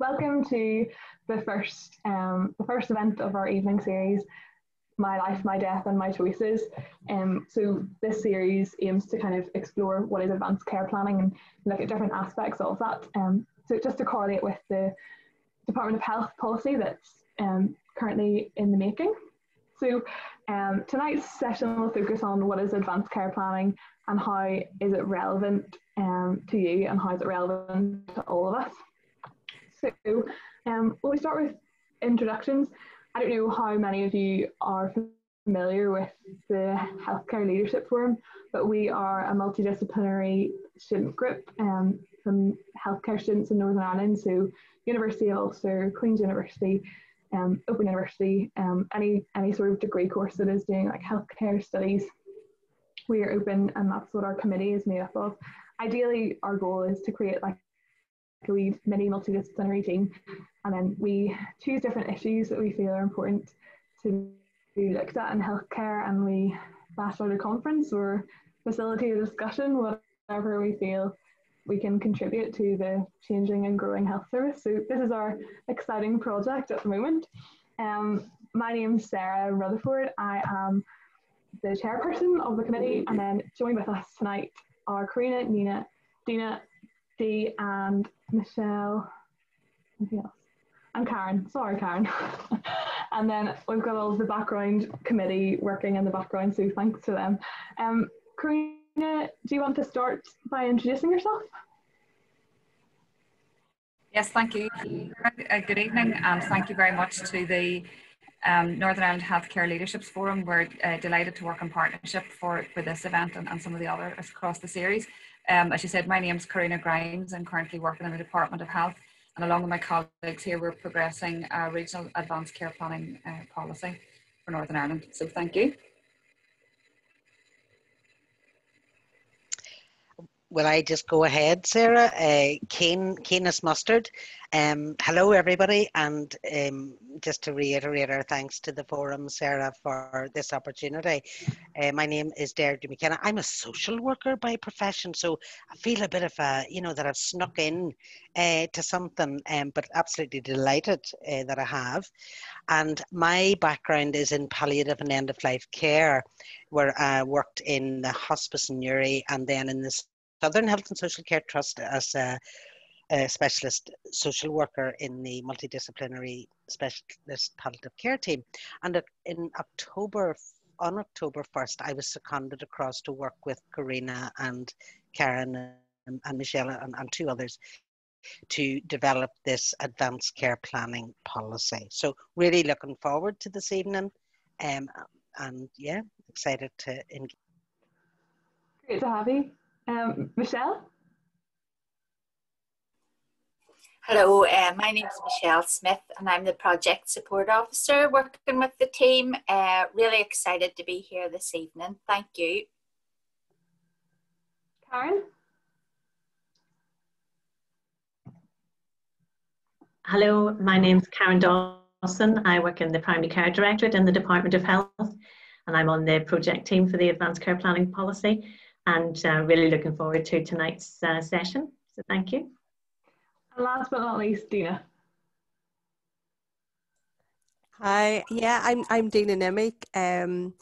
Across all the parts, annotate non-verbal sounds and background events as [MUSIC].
welcome to the first um, the first event of our evening series, My Life, My Death and My Choices. Um, so this series aims to kind of explore what is advanced care planning and look at different aspects of that. Um, so just to correlate with the Department of Health policy that's um, currently in the making. So um, tonight's session will focus on what is advanced care planning and how is it relevant um, to you and how is it relevant to all of us. So um, well, we start with introductions. I don't know how many of you are familiar with the Healthcare Leadership Forum, but we are a multidisciplinary student group um, from healthcare students in Northern Ireland, so University of Ulster, Queen's University, um, Open University, um, any any sort of degree course that is doing like healthcare studies, we are open, and that's what our committee is made up of. Ideally, our goal is to create like wee mini multidisciplinary team, and then we choose different issues that we feel are important to be looked at in healthcare, and we bash out a conference or facilitate a discussion, whatever we feel we can contribute to the changing and growing health service. So this is our exciting project at the moment. Um, my name is Sarah Rutherford. I am the chairperson of the committee, and then joined with us tonight are Karina, Nina, Dina, Dee, and Michelle. Anything else? And Karen. Sorry, Karen. [LAUGHS] and then we've got all the background committee working in the background, so thanks to them. Um, Karina do you want to start by introducing yourself? Yes, thank you. Uh, good evening, and thank you very much to the um, Northern Ireland Healthcare Leaderships Forum. We're uh, delighted to work in partnership for, for this event and, and some of the others across the series. Um, as you said, my name is Karina Grimes. I'm currently working in the Department of Health, and along with my colleagues here, we're progressing a regional advanced care planning uh, policy for Northern Ireland. So, thank you. Will I just go ahead, Sarah? Uh, is mustard. Um, hello, everybody, and um, just to reiterate our thanks to the forum, Sarah, for this opportunity. Uh, my name is Deirdre McKenna. I'm a social worker by profession, so I feel a bit of a, you know, that I've snuck in uh, to something, um, but absolutely delighted uh, that I have. And my background is in palliative and end of life care, where I worked in the hospice in Newry and then in the Southern Health and Social Care Trust as a, a specialist social worker in the multidisciplinary specialist palliative care team. And in October, on October 1st, I was seconded across to work with Karina and Karen and, and Michelle and, and two others to develop this advanced care planning policy. So really looking forward to this evening um, and yeah, excited to engage. Great to have you. Um, Michelle? Hello, uh, my name is Michelle Smith and I'm the Project Support Officer working with the team. Uh, really excited to be here this evening. Thank you. Karen? Hello, my name is Karen Dawson. I work in the Primary Care Directorate in the Department of Health and I'm on the project team for the Advanced Care Planning Policy and uh, really looking forward to tonight's uh, session. So thank you. And last but not least, Dina. Hi, yeah, I'm I'm Dina Nimick. Um,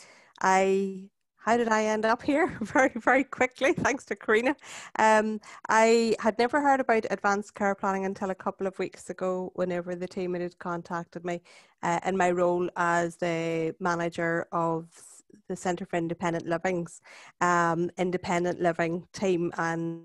I how did I end up here? [LAUGHS] very very quickly, thanks to Karina. Um, I had never heard about advanced care planning until a couple of weeks ago. Whenever the team had contacted me, uh, in my role as the manager of the Centre for Independent Living's um, independent living team and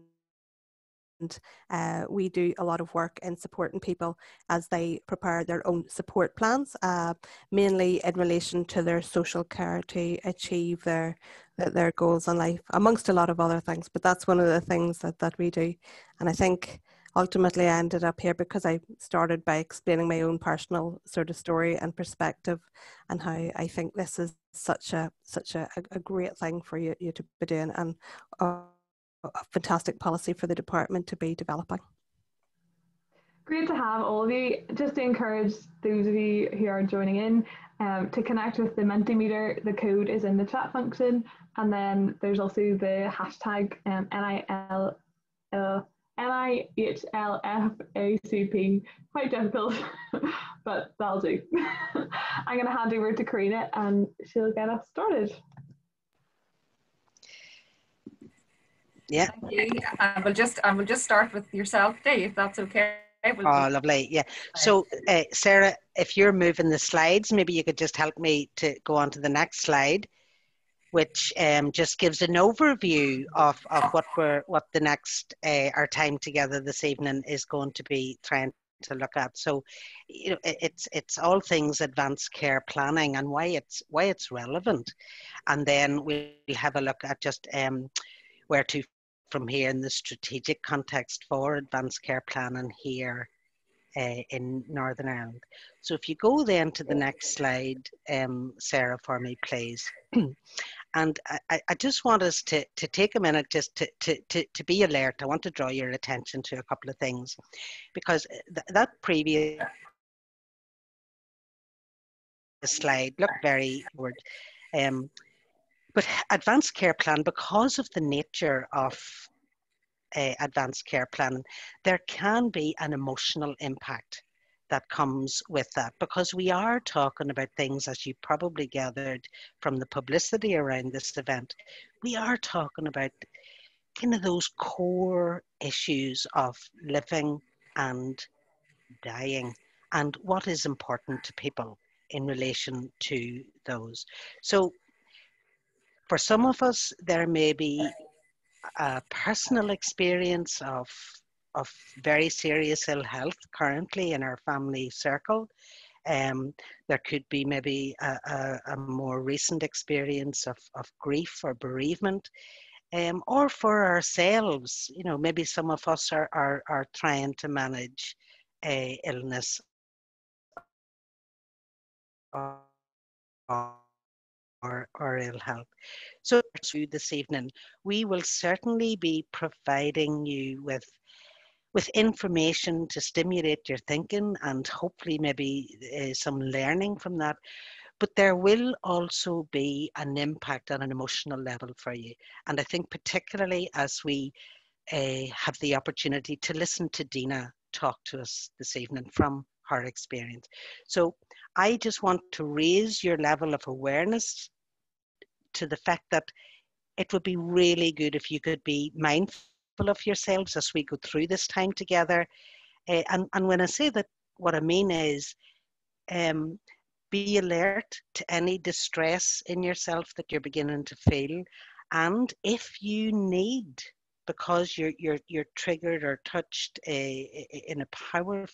uh, we do a lot of work in supporting people as they prepare their own support plans, uh, mainly in relation to their social care to achieve their their goals in life, amongst a lot of other things. But that's one of the things that, that we do. And I think ultimately I ended up here because I started by explaining my own personal sort of story and perspective and how I think this is such a such a, a great thing for you, you to be doing and a, a fantastic policy for the department to be developing. Great to have all of you. Just to encourage those of you who are joining in um, to connect with the Mentimeter, the code is in the chat function. And then there's also the hashtag um, NIL, N I H L F A C P. Quite difficult, [LAUGHS] but that'll do. [LAUGHS] I'm going to hand over to Karina and she'll get us started. Yeah. Thank you. And we'll just and we'll just start with yourself, Dave. If that's okay. We'll oh, lovely. Yeah. So, uh, Sarah, if you're moving the slides, maybe you could just help me to go on to the next slide, which um, just gives an overview of, of what we're what the next uh, our time together this evening is going to be trying to look at. So, you know, it's it's all things advanced care planning and why it's why it's relevant, and then we'll have a look at just um, where to from here in the strategic context for advanced care planning here uh, in Northern Ireland. So if you go then to the next slide, um, Sarah, for me, please. [CLEARS THROAT] and I, I, just want us to, to take a minute just to, to, to, to be alert. I want to draw your attention to a couple of things because th that previous slide looked very word. Um, but advanced care plan, because of the nature of uh, advanced care planning, there can be an emotional impact that comes with that because we are talking about things, as you probably gathered from the publicity around this event, we are talking about kind of those core issues of living and dying and what is important to people in relation to those. So for some of us, there may be a personal experience of, of very serious ill health currently in our family circle. Um, there could be maybe a, a, a, more recent experience of, of grief or bereavement. Um, or for ourselves, you know, maybe some of us are, are, are trying to manage a illness or, or, or ill health. So this evening, we will certainly be providing you with with information to stimulate your thinking and hopefully maybe uh, some learning from that. But there will also be an impact on an emotional level for you. And I think particularly as we uh, have the opportunity to listen to Dina talk to us this evening from her experience. So I just want to raise your level of awareness to the fact that it would be really good if you could be mindful of yourselves as we go through this time together. Uh, and, and when I say that, what I mean is um, be alert to any distress in yourself that you're beginning to feel. And if you need, because you're, you're, you're triggered or touched uh, in a powerful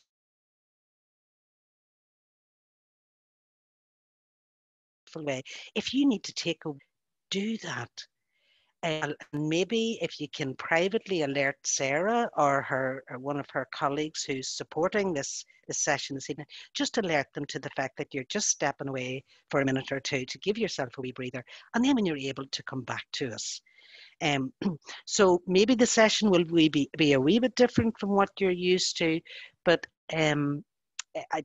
way, if you need to take a do that. And maybe if you can privately alert Sarah or her or one of her colleagues who's supporting this, this session this evening, just alert them to the fact that you're just stepping away for a minute or two to give yourself a wee breather. And then when you're able to come back to us. Um, [CLEARS THROAT] so maybe the session will be, be a wee bit different from what you're used to, but um,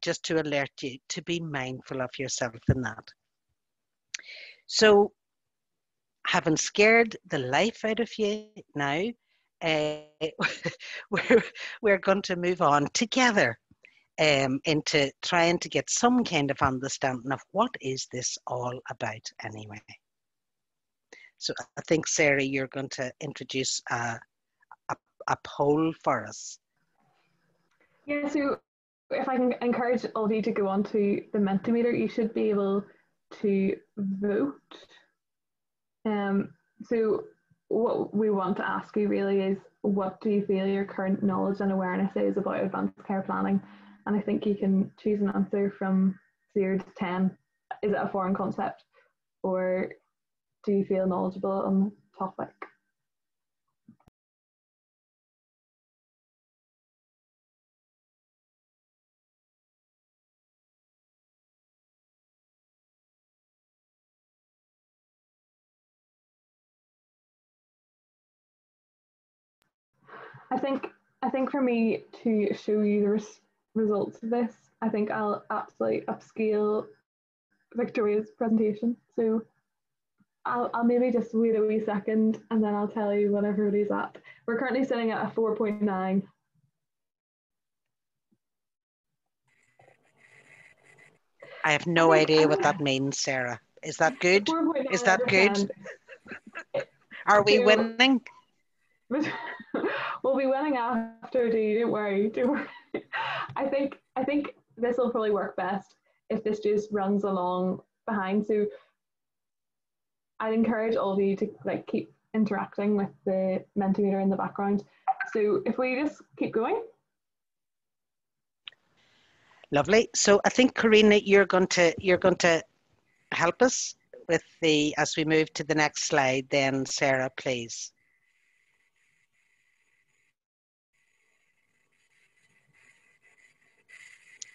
just to alert you to be mindful of yourself in that. So having scared the life out of you now, uh, [LAUGHS] we're, we're going to move on together um, into trying to get some kind of understanding of what is this all about anyway. So I think, Sarah, you're going to introduce a, a, a poll for us. Yeah, so if I can encourage all of you to go on to the Mentimeter, you should be able to vote um, so what we want to ask you really is what do you feel your current knowledge and awareness is about advanced care planning? And I think you can choose an answer from zero to 10. Is it a foreign concept or do you feel knowledgeable on the topic? I think I think for me to show you the res- results of this, I think I'll absolutely upscale Victoria's presentation. So I'll, I'll maybe just wait a wee second and then I'll tell you what everybody's at. We're currently sitting at a 4.9. I have no idea what um, that means, Sarah. Is that good? Is that good? Are we winning? [LAUGHS] we'll be winning after, you? Don't worry. Don't worry. [LAUGHS] I think I think this will probably work best if this just runs along behind. So I'd encourage all of you to like keep interacting with the Mentimeter in the background. So if we just keep going. Lovely. So I think Karina, you're going to you're going to help us with the as we move to the next slide. Then Sarah, please.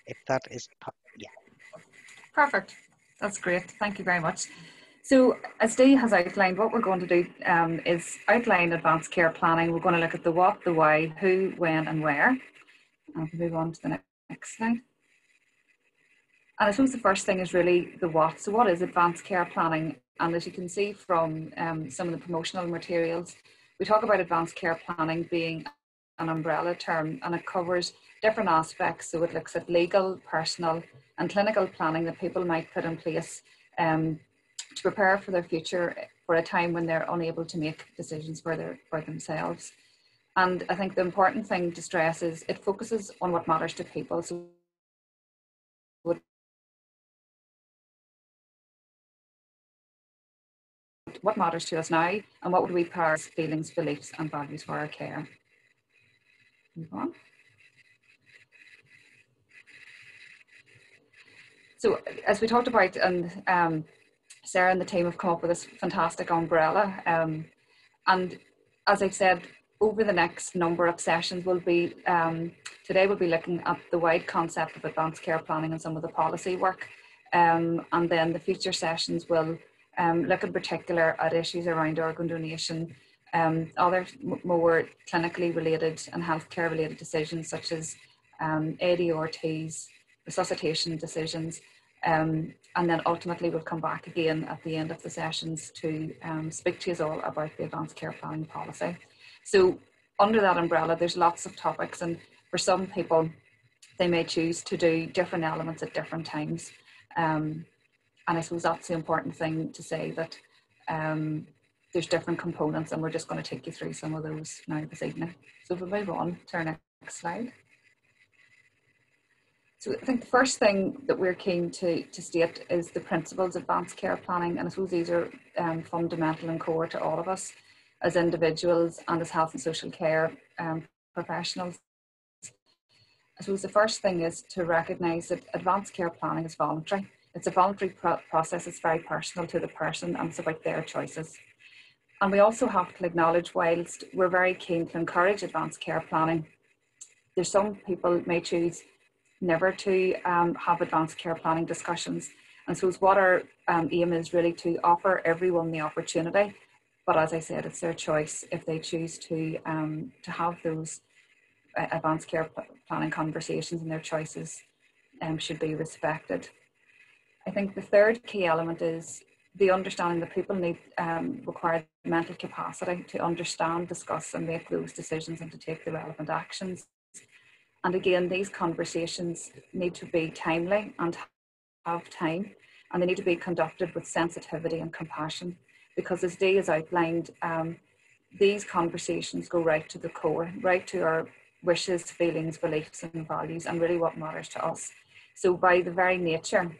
If that is yeah. Perfect. That's great. Thank you very much. So as Dee has outlined, what we're going to do um, is outline advanced care planning. We're going to look at the what, the why, who, when and where. And move on to the next slide. And I suppose the first thing is really the what. So what is advanced care planning? And as you can see from um, some of the promotional materials, we talk about advanced care planning being an umbrella term and it covers different aspects. So it looks at legal, personal and clinical planning that people might put in place um, to prepare for their future for a time when they're unable to make decisions for, their, for themselves. And I think the important thing to stress is it focuses on what matters to people. So what matters to us now and what would we power feelings, beliefs and values for our care. Move on. So as we talked about, and um, Sarah and the team have come up with this fantastic umbrella. Um, and as I've said, over the next number of sessions, we'll be um, today we'll be looking at the wide concept of advanced care planning and some of the policy work. Um, and then the future sessions will um, look in particular at issues around organ donation, um, other more clinically related and healthcare related decisions such as ADRTs, resuscitation decisions, um, and then ultimately we'll come back again at the end of the sessions to um, speak to you all about the advanced care planning policy. So under that umbrella, there's lots of topics and for some people, they may choose to do different elements at different times. Um, and I suppose that's the important thing to say that um, there's different components and we're just going to take you through some of those now this evening. So if we move on to our next slide. So I think the first thing that we're keen to, to state is the principles of advanced care planning. And I suppose these are um, fundamental and core to all of us as individuals and as health and social care um, professionals. I suppose the first thing is to recognise that advanced care planning is voluntary. It's a voluntary pro process, it's very personal to the person and it's about their choices. And we also have to acknowledge, whilst we're very keen to encourage advanced care planning, there's some people may choose never to um, have advanced care planning discussions. And so what our um, aim is really to offer everyone the opportunity. But as I said, it's their choice if they choose to, um, to have those uh, advanced care planning conversations and their choices um, should be respected. I think the third key element is the understanding that people need um, require mental capacity to understand, discuss and make those decisions and to take the relevant actions. And again, these conversations need to be timely and have time, and they need to be conducted with sensitivity and compassion. Because as Dee has outlined, um, these conversations go right to the core, right to our wishes, feelings, beliefs, and values, and really what matters to us. So, by the very nature,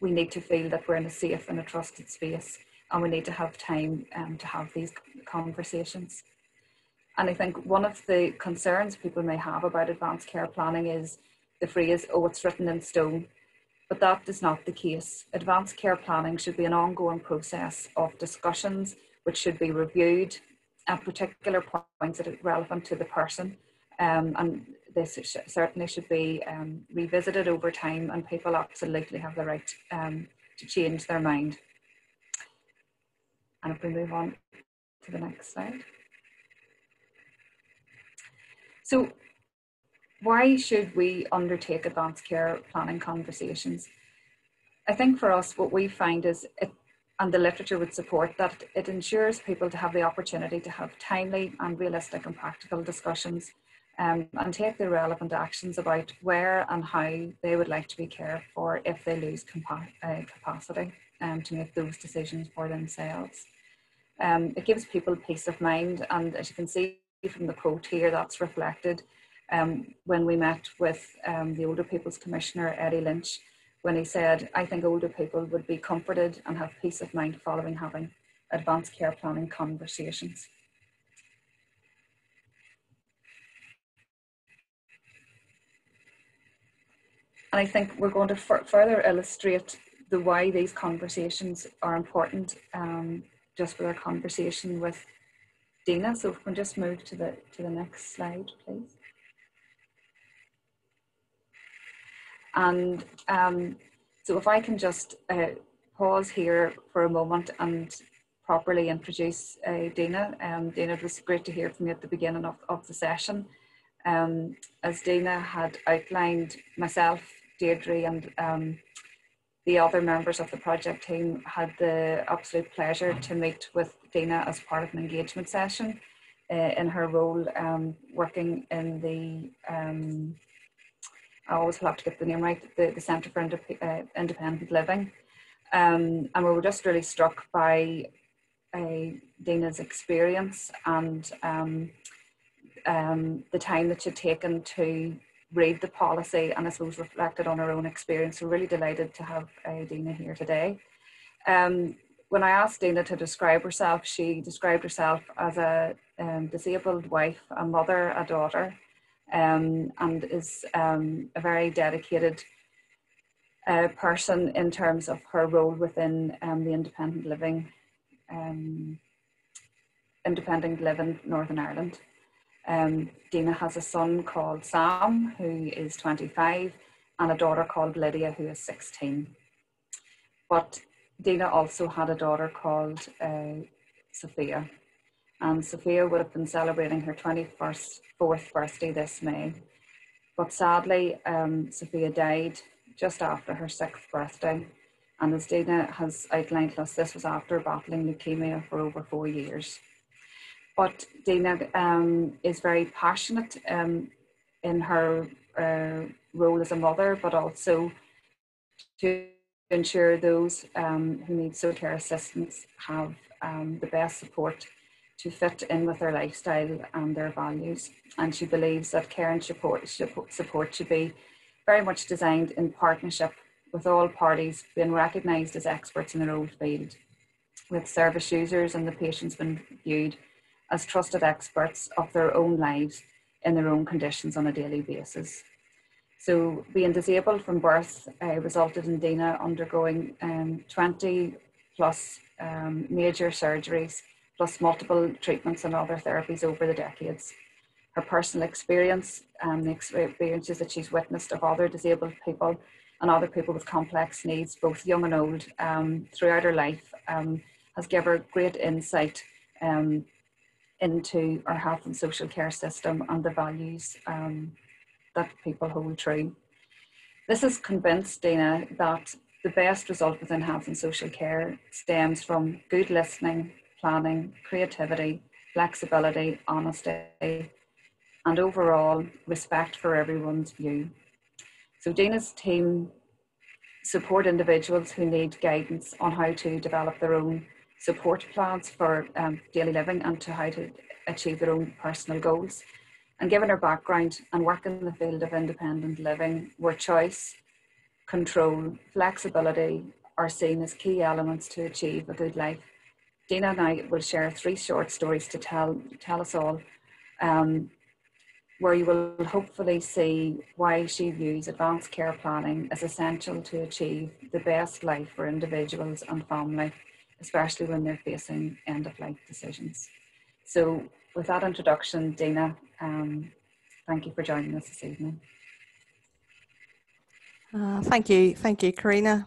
we need to feel that we're in a safe and a trusted space, and we need to have time um, to have these conversations. And I think one of the concerns people may have about advanced care planning is the phrase, oh, it's written in stone. But that is not the case. Advanced care planning should be an ongoing process of discussions which should be reviewed at particular points that are relevant to the person. Um, and this sh certainly should be um, revisited over time and people absolutely have the right um, to change their mind. And if we move on to the next slide. So why should we undertake advanced care planning conversations? I think for us, what we find is it, and the literature would support that it ensures people to have the opportunity to have timely and realistic and practical discussions um, and take the relevant actions about where and how they would like to be cared for if they lose compa- uh, capacity um, to make those decisions for themselves. Um, it gives people peace of mind, and as you can see from the quote here, that's reflected um, when we met with um, the Older People's Commissioner, Eddie Lynch, when he said, I think older people would be comforted and have peace of mind following having advanced care planning conversations. And I think we're going to further illustrate the why these conversations are important um, just with our conversation with Dina. So if we can just move to the to the next slide, please. And um, so if I can just uh, pause here for a moment and properly introduce uh, Dina. Um, Dina, it was great to hear from you at the beginning of, of the session. Um, as Dina had outlined, myself, Deirdre and um, the other members of the project team had the absolute pleasure to meet with Dina as part of an engagement session uh, in her role um, working in the um, I always have to get the name right, the, the Centre for Indep uh, Independent Living. Um, and we were just really struck by uh, Dina's experience and um, um, the time that she'd taken to read the policy and I suppose reflected on her own experience. We're really delighted to have uh, Dina here today. Um, when I asked Dina to describe herself, she described herself as a um, disabled wife, a mother, a daughter, um, and is um, a very dedicated uh, person in terms of her role within um, the independent living, um, independent living Northern Ireland. Um, Dina has a son called Sam, who is 25, and a daughter called Lydia, who is 16. But Dina also had a daughter called uh, Sophia, and Sophia would have been celebrating her 21st fourth birthday this May. But sadly, um, Sophia died just after her sixth birthday. And as Dina has outlined to us, this was after battling leukemia for over four years. But Dina um, is very passionate um, in her uh, role as a mother, but also to ensure those um, who need social care assistance have um, the best support to fit in with their lifestyle and their values. And she believes that care and support, support should be very much designed in partnership with all parties being recognised as experts in their own field, with service users and the patients being viewed as trusted experts of their own lives in their own conditions on a daily basis. So being disabled from birth uh, resulted in Dina undergoing um, 20 plus um, major surgeries plus multiple treatments and other therapies over the decades. Her personal experience and the experiences that she's witnessed of other disabled people and other people with complex needs, both young and old, um, throughout her life um, has given her great insight um, into our health and social care system and the values um, that people hold true. This has convinced Dina that the best result within health and social care stems from good listening, planning, creativity, flexibility, honesty, and overall respect for everyone's view. So Dina's team support individuals who need guidance on how to develop their own support plans for um, daily living and to how to achieve their own personal goals. And given her background and work in the field of independent living, where choice, control, flexibility are seen as key elements to achieve a good life, Dina and I will share three short stories to tell, tell us all, um, where you will hopefully see why she views advanced care planning as essential to achieve the best life for individuals and family, especially when they're facing end of life decisions. So, with that introduction, Dina, um, thank you for joining us this evening. Uh, thank you, thank you, Karina.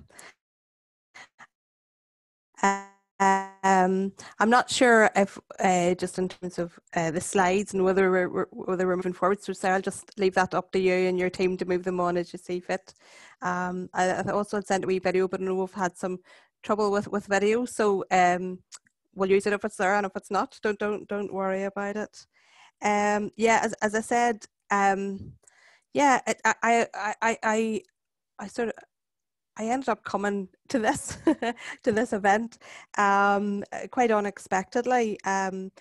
Um, I'm not sure if uh, just in terms of uh, the slides and whether we're, whether we're moving forward. So I'll just leave that up to you and your team to move them on as you see fit. Um, I, I also sent a wee video, but I know we've had some trouble with with video, so um, we'll use it if it's there, and if it's not, don't don't don't worry about it. Um, yeah, as as I said, um, yeah, it, I, I I I I sort of I ended up coming to this [LAUGHS] to this event um, quite unexpectedly. Um,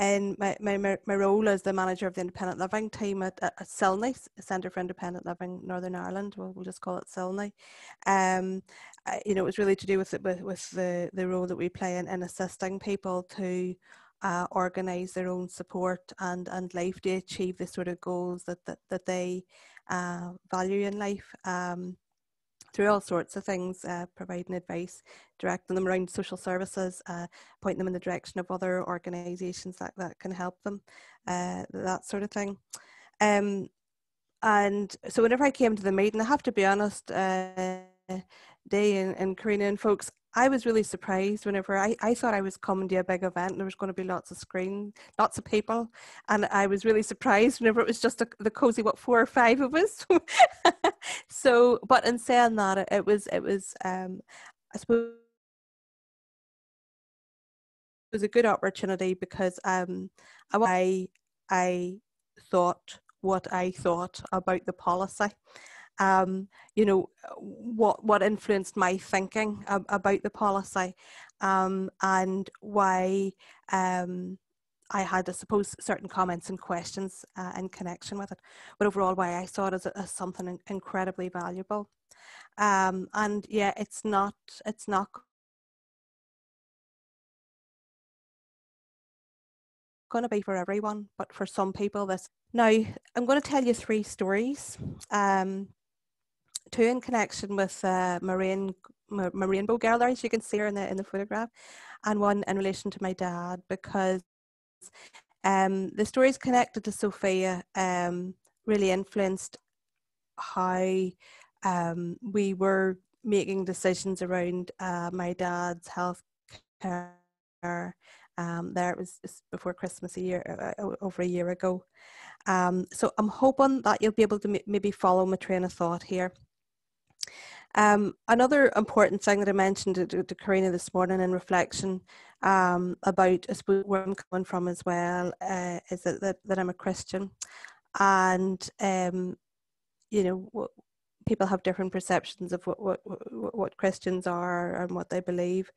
in my, my, my role as the manager of the independent living team at, at CILNI, Centre for Independent Living Northern Ireland, we'll, we'll just call it CILNI. Um, you know, it was really to do with, with, with the, the role that we play in, in assisting people to uh, organise their own support and, and life to achieve the sort of goals that, that, that they uh, value in life. Um, through all sorts of things, uh, providing advice, directing them around social services, uh, pointing them in the direction of other organisations that, that can help them, uh, that sort of thing. Um, and so whenever I came to the meeting, I have to be honest, uh, Dee and, and Karina and folks, I was really surprised whenever I, I thought I was coming to a big event and there was going to be lots of screen, lots of people. And I was really surprised whenever it was just a, the cozy, what, four or five of us. [LAUGHS] so, but in saying that, it, was, it was, um, I suppose, it was a good opportunity because um, I, I thought what I thought about the policy um, you know, what what influenced my thinking ab- about the policy, um, and why um, I had, I suppose, certain comments and questions uh, in connection with it. But overall, why I saw it as, as something incredibly valuable. Um, and yeah, it's not it's not going to be for everyone, but for some people, this. Now, I'm going to tell you three stories. Um, two in connection with uh, Marine Rainbow Girl as you can see her in the in the photograph, and one in relation to my dad because um, the stories connected to Sophia um, really influenced how um, we were making decisions around uh, my dad's health care. Um, there it was before Christmas a year uh, over a year ago. Um, so I'm hoping that you'll be able to maybe follow my train of thought here. Um, another important thing that I mentioned to, to, Karina this morning in reflection um, about where I'm coming from as well uh, is that, that, that, I'm a Christian. And um, you know people have different perceptions of what, what, what Christians are and what they believe.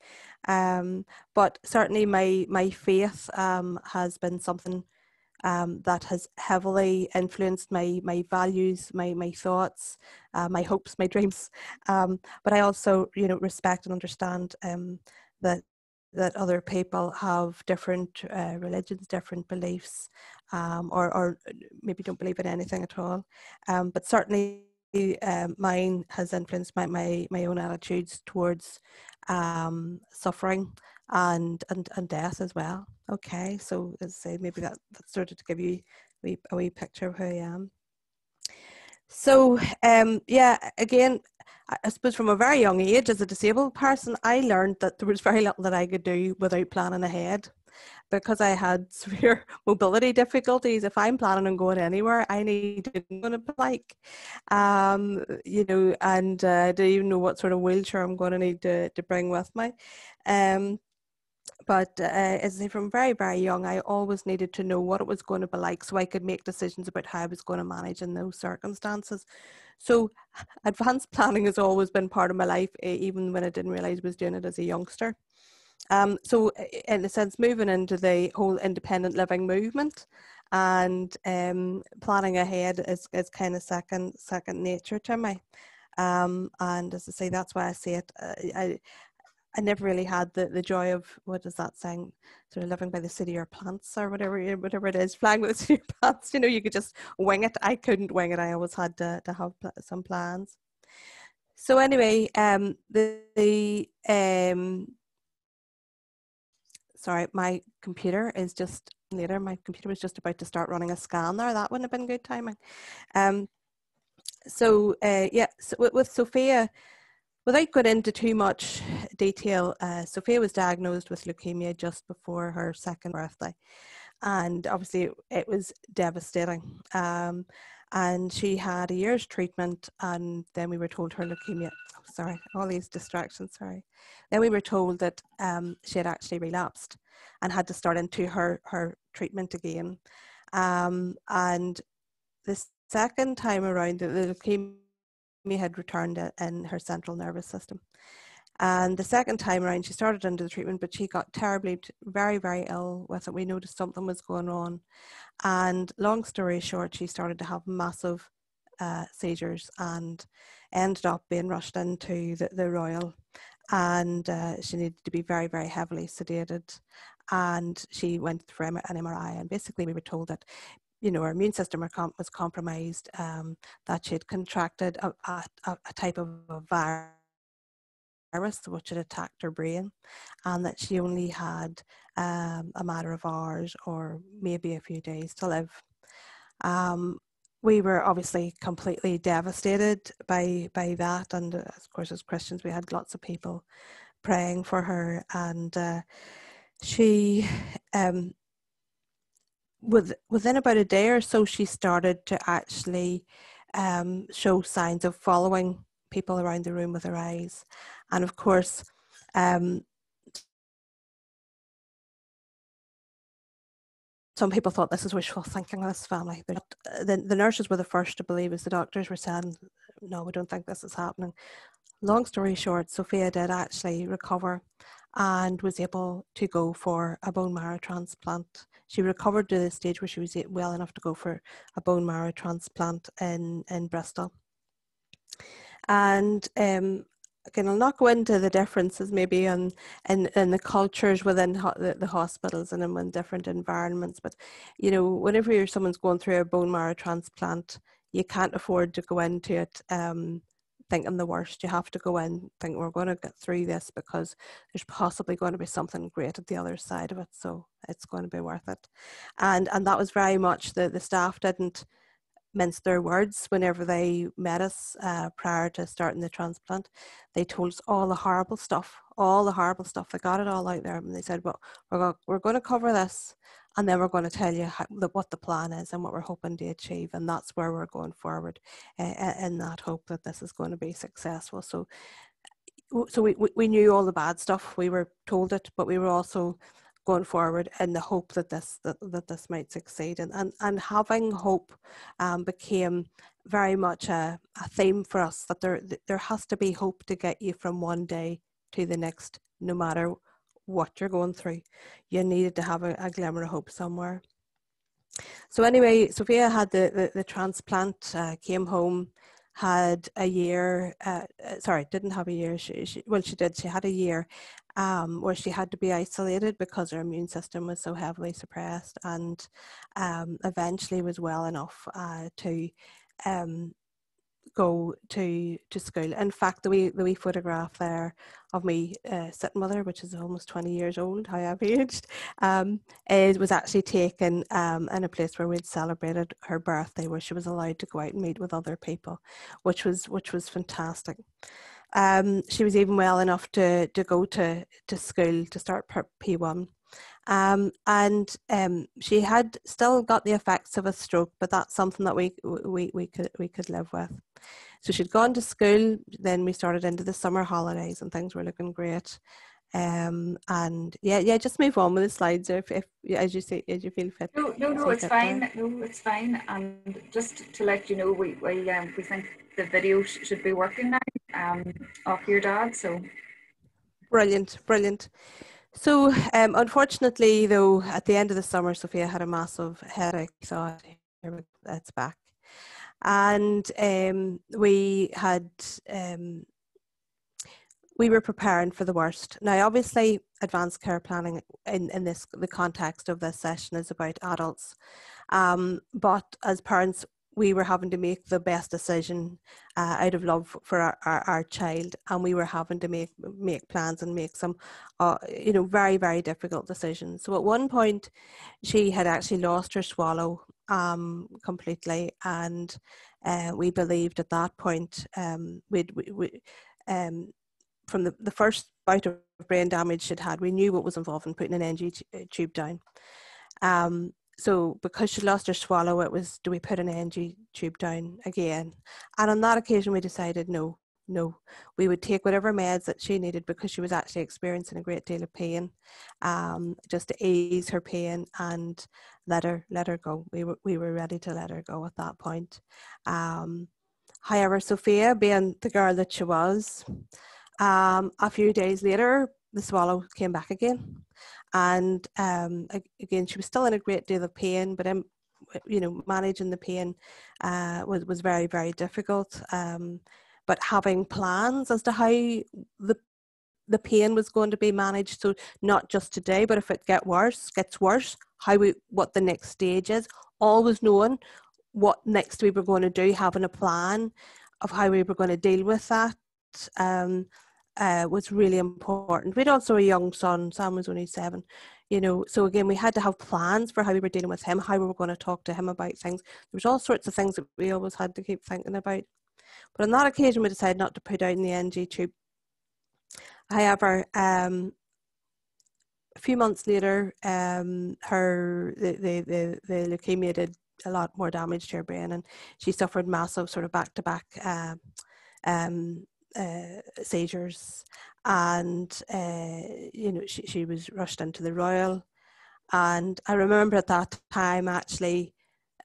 Um, but certainly my my faith um, has been something um, that has heavily influenced my my values, my my thoughts, uh, my hopes, my dreams. Um, but I also, you know, respect and understand um, that that other people have different uh, religions, different beliefs, um, or or maybe don't believe in anything at all. Um, but certainly. Um, mine has influenced my, my, my own attitudes towards suffering and and and death as well. Okay, so as I say, maybe that that started to give you a wee, a wee picture of who I am. So um, yeah, again, I suppose from a very young age, as a disabled person, I learned that there was very little that I could do without planning ahead. Because I had [LAUGHS] severe mobility difficulties, if I'm planning on going anywhere, I need to know um, you know, and uh, I don't even know what sort of wheelchair I'm going to need to, to bring with me. Um, but uh, as I say, from very, very young, I always needed to know what it was going to be like so I could make decisions about how I was going to manage in those circumstances. So, [LAUGHS] advanced planning has always been part of my life, even when I didn't realize I was doing it as a youngster. Um, so, in a sense, moving into the whole independent living movement and um, planning ahead is, is kind of second second nature to me. Um, and as I say, that's why I say it. Uh, I, I never really had the, the joy of what is that saying, sort of living by the city or plants or whatever whatever it is, [LAUGHS] flying with the city plants. You know, you could just wing it. I couldn't wing it. I always had to to have some plans. So anyway, um, the, the um, sorry, my computer is just later. My computer was just about to start running a scan there. That wouldn't have been good timing. Um, so uh, yeah, so with, with Sophia Without going into too much detail, uh, Sophia was diagnosed with leukemia just before her second birthday. And obviously, it, was devastating. Um, and she had a year's treatment and then we were told her leukemia oh, sorry all these distractions sorry then we were told that um, she had actually relapsed and had to start into her her treatment again um, and the second time around the leukemia had returned in her central nervous system and the second time around, she started under the treatment, but she got terribly, very, very ill with it. We noticed something was going on. And long story short, she started to have massive uh, seizures and ended up being rushed into the, the Royal. And uh, she needed to be very, very heavily sedated. And she went for an MRI. And basically, we were told that you know, her immune system was compromised, um, that she had contracted a, a, a type of a virus which had attacked her brain, and that she only had um, a matter of hours or maybe a few days to live. Um, we were obviously completely devastated by by that, and uh, of course, as Christians, we had lots of people praying for her, and uh, she. [SIGHS] Um, with, within about a day or so, she started to actually um, show signs of following people around the room with her eyes. And of course, um, some people thought this is wishful thinking of this family. But the, the nurses were the first to believe as the doctors were saying, no, we don't think this is happening. Long story short, Sophia did actually recover and was able to go for a bone marrow transplant. She recovered to the stage where she was well enough to go for a bone marrow transplant in, in Bristol. And um, again, I'll not go into the differences maybe in, in, in the cultures within ho- the, the, hospitals and in, different environments. But, you know, whenever someone's going through a bone marrow transplant, you can't afford to go into it um, thinking the worst. You have to go in think we're going to get through this because there's possibly going to be something great at the other side of it. So it's going to be worth it. And and that was very much the the staff didn't mince their words whenever they met us uh, prior to starting the transplant. They told us all the horrible stuff, all the horrible stuff. They got it all out there, and they said, "Well, we're going, we're going to cover this, and then we're going to tell you how, what the plan is and what we're hoping to achieve, and that's where we're going forward uh, in that hope that this is going to be successful." So, so we, we knew all the bad stuff. We were told it, but we were also going forward in the hope that this that, that this might succeed and and, and having hope um, became very much a, a theme for us that there there has to be hope to get you from one day to the next no matter what you're going through. You needed to have a, a glimmer of hope somewhere. So anyway sophia had the the, the transplant uh, came home had a year uh, uh sorry didn't have a year. She, she, well she did. She had a year um, where she had to be isolated because her immune system was so heavily suppressed and um, eventually was well enough uh, to um, go to to school. In fact, the wee, the wee photograph there of me uh, sitting with her, which is almost 20 years old, how I've aged, um, it was actually taken um, in a place where we'd celebrated her birthday, where she was allowed to go out and meet with other people, which was which was fantastic. Um, she was even well enough to, to go to, to school to start P1. Um, and um, she had still got the effects of a stroke, but that's something that we, we, we, could, we could live with. So she'd gone to school, then we started into the summer holidays and things were looking great. Um, and yeah, yeah, just move on with the slides if, if as you say, as you feel fit. No, no, no, it's fine. There. No, it's fine. And just to let you know, we we um, we think the video sh- should be working now um, of your dad. So brilliant, brilliant. So um, unfortunately, though, at the end of the summer, Sophia had a massive headache. So that's back, and um, we had um, we were preparing for the worst. Now, obviously, advanced care planning in, in this the context of this session is about adults. Um, but as parents, we were having to make the best decision uh, out of love for our, our, our, child, and we were having to make make plans and make some, uh, you know, very very difficult decisions. So at one point, she had actually lost her swallow um, completely, and uh, we believed at that point um, we'd, we, we um, from the, the first bout of brain damage she'd had, we knew what was involved in putting an NG tube down. Um, so because she lost her swallow, it was do we put an NG tube down again? And on that occasion, we decided no, no, we would take whatever meds that she needed because she was actually experiencing a great deal of pain, um, just to ease her pain and let her let her go. We were we were ready to let her go at that point. Um, however, Sophia, being the girl that she was, um, a few days later, the swallow came back again, and um, again she was still in a great deal of pain, but um, you know managing the pain uh, was was very very difficult. Um, but having plans as to how the the pain was going to be managed so not just today but if it get worse gets worse how we what the next stage is always knowing what next we were going to do having a plan of how we were going to deal with that um, uh, was really important. We'd also a young son sam was only seven you know so again we had to have plans for how we were dealing with him how we were going to talk to him about things. There was all sorts of things that we always had to keep thinking about. But on that occasion, we decided not to put out in the NG tube. However, um, a few months later, um, her the, the, the, the leukemia did a lot more damage to her brain, and she suffered massive sort of back-to-back uh, um, uh, seizures, and uh, you know she, she was rushed into the Royal, and I remember at that time actually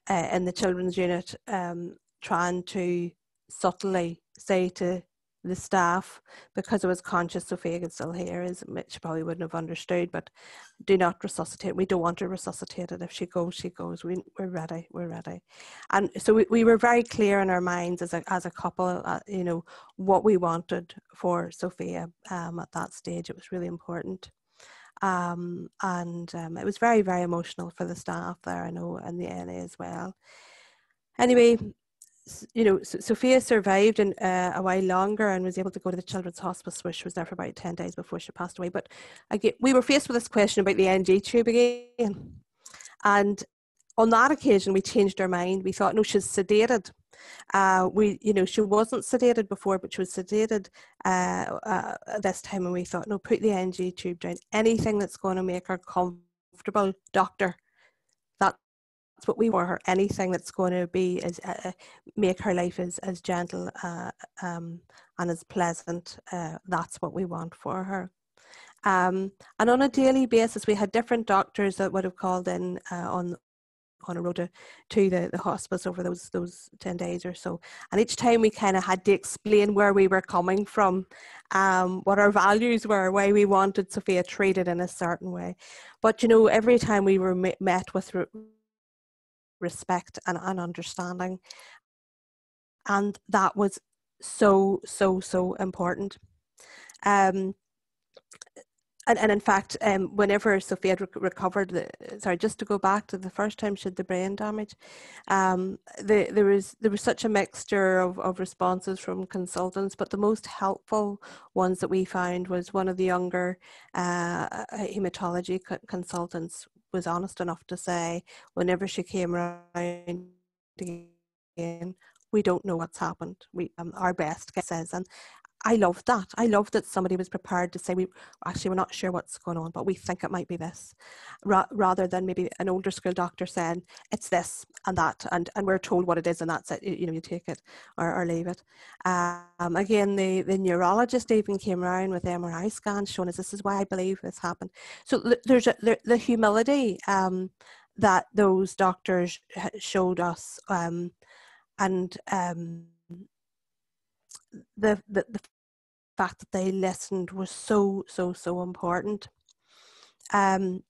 uh, in the children's unit um, trying to subtly say to the staff because I was conscious Sophia could still hear is which probably wouldn't have understood but do not resuscitate we don't want to resuscitate it if she goes she goes we, we're ready we're ready. And so we, we were very clear in our minds as a, as a couple uh, you know what we wanted for Sophia um, at that stage it was really important. Um, and um, it was very very emotional for the staff there I know and the NA as well. Anyway you know, Sophia survived in, uh, a while longer and was able to go to the Children's Hospice, where she was there for about 10 days before she passed away. But again, we were faced with this question about the NG tube again. And on that occasion, we changed our mind. We thought, no, she's sedated. Uh, we, you know, she wasn't sedated before, but she was sedated uh, uh, this time. And we thought, no, put the NG tube down. Anything that's going to make her comfortable, doctor that's what we want her. Anything that's going to be as uh, uh, make her life as as gentle uh, um, and as pleasant. Uh, that's what we want for her. Um, and on a daily basis, we had different doctors that would have called in uh, on on a rota to the, the hospice over those those 10 days or so and each time we kind of had to explain where we were coming from um, what our values were why we wanted sophia treated in a certain way but you know every time we were met with respect and, and understanding. And that was so, so, so important. Um, and, and in fact, um, whenever Sophia had recovered, the, sorry, just to go back to the first time she had the brain damage, um, the, there was there was such a mixture of, of responses from consultants, but the most helpful ones that we found was one of the younger uh, hematology co- consultants was honest enough to say whenever she came around again, we don't know what's happened. We um, our best guess is, and I loved that. I loved that somebody was prepared to say, we actually, we're not sure what's going on, but we think it might be this, Ra- rather than maybe an older school doctor saying, it's this and that, and, and we're told what it is, and that's it. You know, you take it or, or leave it. Um, again, the, the neurologist even came around with MRI scans showing us this is why I believe this happened. So there's a, the, the humility um, that those doctors showed us, um, and um, the, the, the fact that they listened was so, so, so important. Um,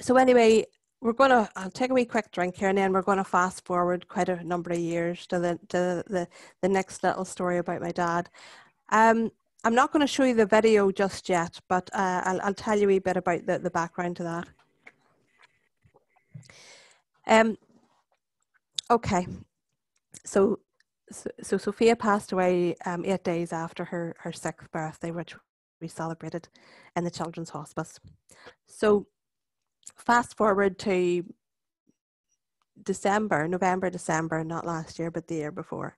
so anyway, we're going to I'll take a wee quick drink here and then we're going to fast forward quite a number of years to the to the, the next little story about my dad. Um, I'm not going to show you the video just yet, but uh, I'll, I'll tell you a bit about the, the background to that. Um, okay, so so, so Sophia passed away um, eight days after her, her sixth birthday, which we celebrated in the Children's Hospice. So fast forward to December, November, December, not last year, but the year before.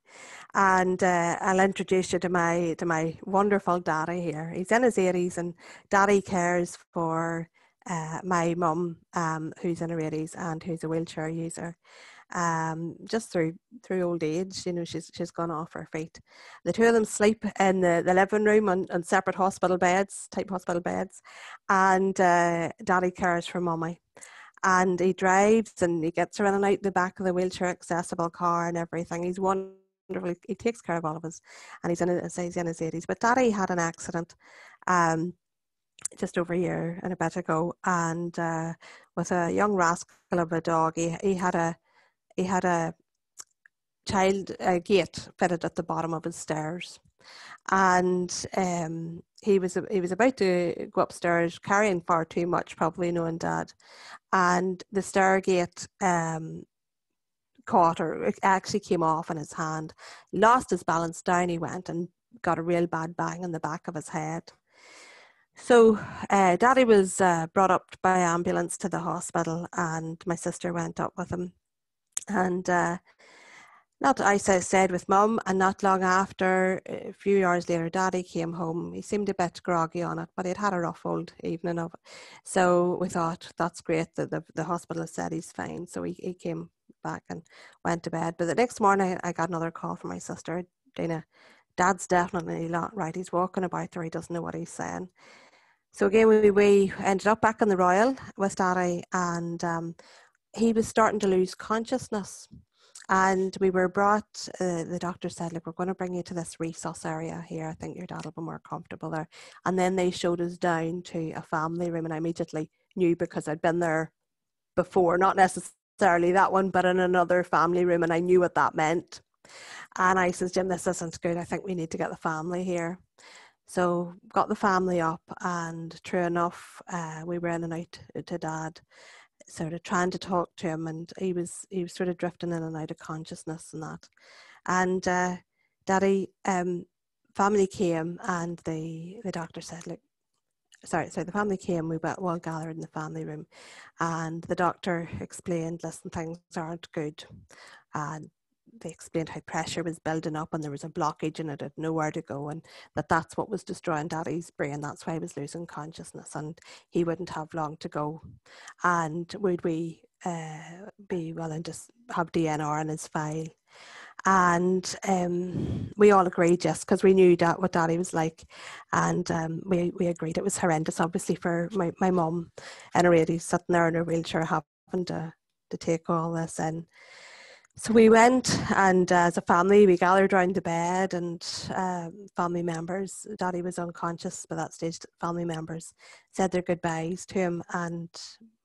And uh, I'll introduce you to my to my wonderful daddy here. He's in his 80s and daddy cares for uh, my mum, um, who's in her 80s and who's a wheelchair user, um, just through through old age, you know, she's she's gone off her feet. The two of them sleep in the, the living room on, on separate hospital beds, type hospital beds, and uh, Daddy cares for Mummy. And he drives and he gets her in and out the back of the wheelchair accessible car and everything. He's wonderful. He takes care of all of us, and he's in his, he's in his 80s. But Daddy had an accident. Um, just over a year and a bit ago, and uh, with a young rascal of a dog, he, he had a he had a child a gate fitted at the bottom of his stairs, and um, he was he was about to go upstairs carrying far too much, probably knowing dad, and the stair gate um, caught or actually came off in his hand, lost his balance, down he went, and got a real bad bang in the back of his head. So, uh, Daddy was uh, brought up by ambulance to the hospital, and my sister went up with him. And uh, not, I said with mum, and not long after, a few hours later, Daddy came home. He seemed a bit groggy on it, but he'd had a rough old evening of it. So we thought that's great that the, the hospital said he's fine. So he, he came back and went to bed. But the next morning, I got another call from my sister, Dana. Dad's definitely not right. He's walking about there. He doesn't know what he's saying. So again, we, we ended up back in the Royal with Daddy, and um, he was starting to lose consciousness. And we were brought, uh, the doctor said, Look, we're going to bring you to this resource area here. I think your dad will be more comfortable there. And then they showed us down to a family room, and I immediately knew because I'd been there before, not necessarily that one, but in another family room, and I knew what that meant. And I says, Jim, this isn't good. I think we need to get the family here. So got the family up, and true enough, uh, we were in and out to dad, sort of trying to talk to him, and he was he was sort of drifting in and out of consciousness and that. And uh, daddy, um, family came, and the the doctor said, look. Sorry, so the family came. We were all gathered in the family room, and the doctor explained, "Listen, things aren't good, and they explained how pressure was building up and there was a blockage and it had nowhere to go and that that's what was destroying daddy's brain. That's why he was losing consciousness and he wouldn't have long to go. And would we uh, be willing to have dnr in his file? And um, we all agreed yes because we knew that what daddy was like and um, we, we agreed. It was horrendous obviously for my, my mum and 80s sitting there in her wheelchair having to, to take all this in so we went, and uh, as a family, we gathered around the bed, and um, family members. Daddy was unconscious by that stage. Family members said their goodbyes to him, and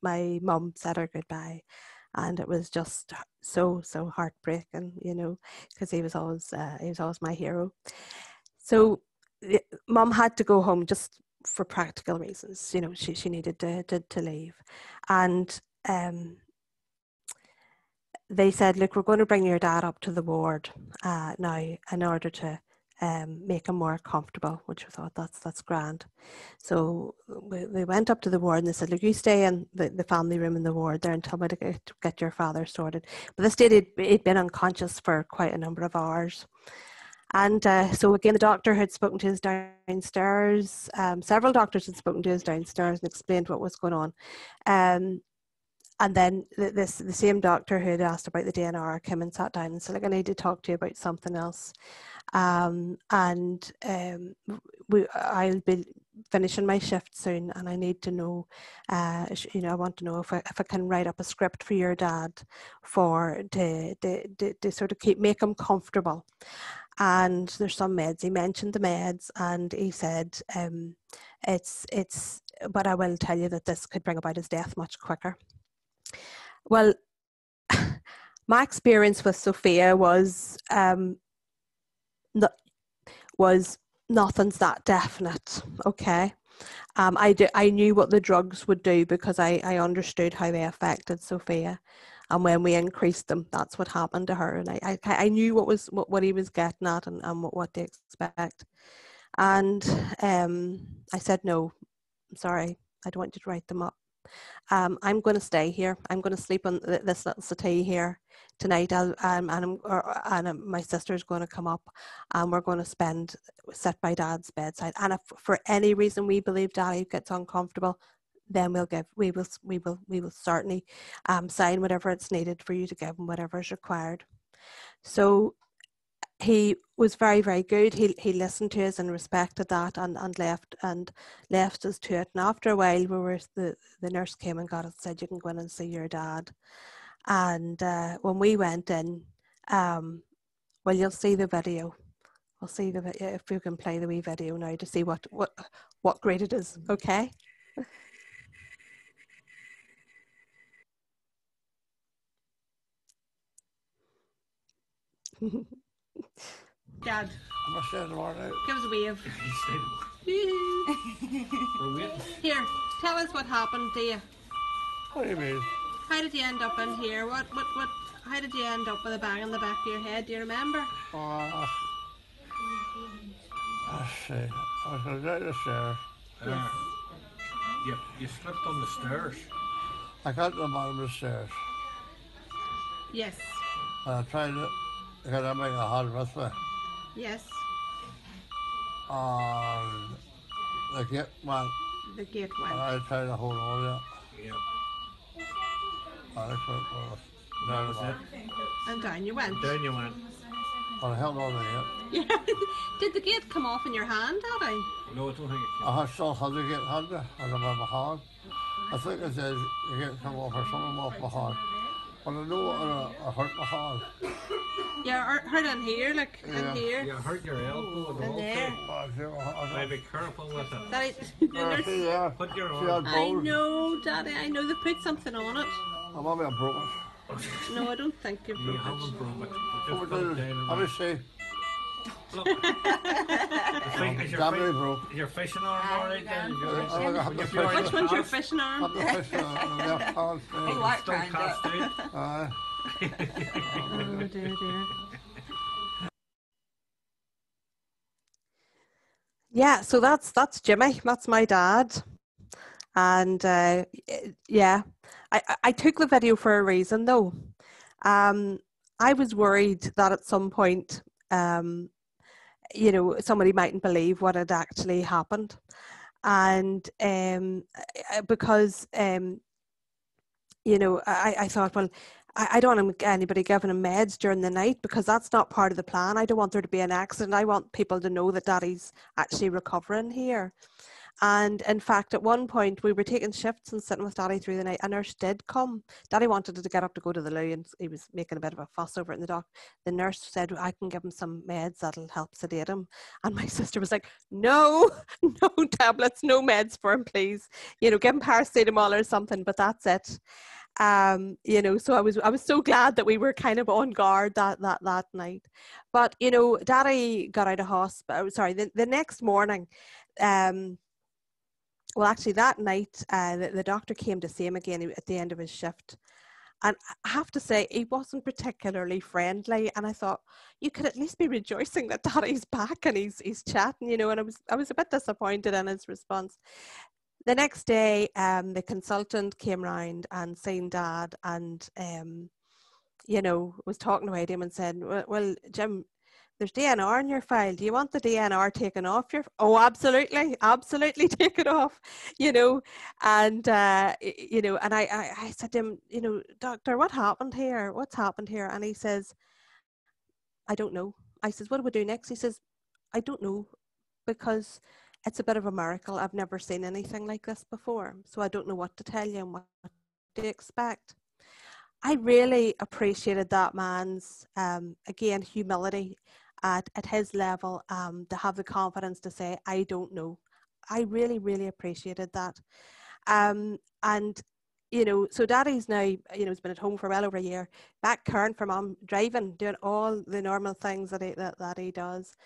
my mum said her goodbye, and it was just so so heartbreaking, you know, because he was always uh, he was always my hero. So, mum had to go home just for practical reasons. You know, she she needed to to, to leave, and um, they said, look, we're going to bring your dad up to the ward uh, now in order to um, make him more comfortable, which we thought that's that's grand. So we, we went up to the ward and they said, look, you stay in the, the family room in the ward there until we get, get your father sorted. But this did, he'd, he'd been unconscious for quite a number of hours. And uh, so again, the doctor had spoken to us downstairs. Um, several doctors had spoken to us downstairs and explained what was going on. Um, and then this the same doctor who had asked about the DNR came and sat down and said, "Like I need to talk to you about something else." Um, and um, we, I'll be finishing my shift soon, and I need to know, uh, you know, I want to know if I, if I can write up a script for your dad for to to, to, to sort of keep make him comfortable. And there's some meds. He mentioned the meds, and he said, um, "It's it's." But I will tell you that this could bring about his death much quicker. Well, [LAUGHS] my experience with Sophia was um, was nothing's that definite. Okay, um, I do, I knew what the drugs would do because I I understood how they affected Sophia, and when we increased them, that's what happened to her. And I I, I knew what was what, what he was getting at and, and what, what to expect. And um, I said no. I'm sorry. I don't want you to write them up um, I'm going to stay here. I'm going to sleep on this little settee here tonight. I'll, um, and, or, and um, my sister's going to come up and we're going to spend, sit by dad's bedside. And if for any reason we believe daddy gets uncomfortable, then we'll give we will we will we will certainly um, sign whatever it's needed for you to give and whatever is required. So he was very very good. He he listened to us and respected that and, and left and left us to it. And after a while, we were the the nurse came and got us said you can go in and see your dad. And uh, when we went in, um, well, you'll see the video. I'll see the if we can play the wee video now to see what what what grade it is. Okay. [LAUGHS] Dad, I must say the word out. give us a wave. [LAUGHS] [LAUGHS] We're waiting. Here, tell us what happened to you. What do you mean? How did you end up in here? What, what, what? How did you end up with a bang in the back of your head? Do you remember? Uh, let's see. I was going down the stairs. Uh, you, you slipped on the stairs. I got to the bottom of the stairs. Yes. And I tried to get a make a hand with me. Yes. And the gate went. The gate one. I tried to hold on to it. Yeah. I went for down the Was bottom. And down you went. Down you went. And I held on to it. [LAUGHS] did the gate come off in your hand, Daddy? No, I don't think it I had still had the gate handy and I'm in my hand. I think it says the gate come off or something off my hand. But I know I, I hurt my hand. Yeah, or hurt on here, like Yeah. in here. You hurt your elbow and And all there. too. But I feel my hand. Now be careful with it. Daddy, the see there? Put your arm. I know, Daddy. I know they put something on it. I'm on my broken. No, I don't think you've You broken haven't it. broken it. Oh, Just put it down. Let me see. Look. The fi- Is your, Definitely fi- broke. is your fishing arm alright then? Is your- I look, I have When the you feel fish. Which one's your cast, fishing arm? Have the fish on the left [LAUGHS] hand. Oh, side. Still cast out. Oh dear, dear. Yeah, so that's that's Jimmy. That's my dad, and uh, yeah, I I- took the video for a reason though. Um, I was worried that at some point, um, you know, somebody mightn't believe what had actually happened, and um, because um, you know, I, I thought, well, I, I don't want anybody giving him meds during the night because that's not part of the plan. I don't want there to be an accident. I want people to know that daddy's actually recovering here. And in fact, at one point, we were taking shifts and sitting with daddy through the night. A nurse did come. Daddy wanted to get up to go to the loo and he was making a bit of a fuss over it in the dock. The nurse said, I can give him some meds that'll help sedate him. And my [LAUGHS] sister was like, No, [LAUGHS] no tablets, no meds for him, please. You know, give him paracetamol or something, but that's it um you know so i was i was so glad that we were kind of on guard that that that night but you know daddy got out of hospital sorry the, the next morning um well actually that night uh the, the doctor came to see him again at the end of his shift and I have to say, he wasn't particularly friendly. And I thought, you could at least be rejoicing that daddy's back and he's he's chatting, you know. And I was I was a bit disappointed in his response the next day, um, the consultant came round and seen Dad, and um, you know, was talking about him and said, "Well, well, Jim, there's DNR in your file. Do you want the DNR taken off your? Oh, absolutely, absolutely, [LAUGHS] take it off. You know, and uh, you know, and I, I, I said to him, you know, doctor, what happened here? What's happened here? And he says, I don't know. I says, what do we do next? He says, I don't know, because it's a bit of a miracle. I've never seen anything like this before, so I don't know what to tell you and what to expect. I really appreciated that man's, um, again, humility at, at his level um, to have the confidence to say, I don't know. I really, really appreciated that. Um, and, you know, so daddy's now, you know, he's been at home for well over a year, back current for mum, driving, doing all the normal things that he, that, that he does.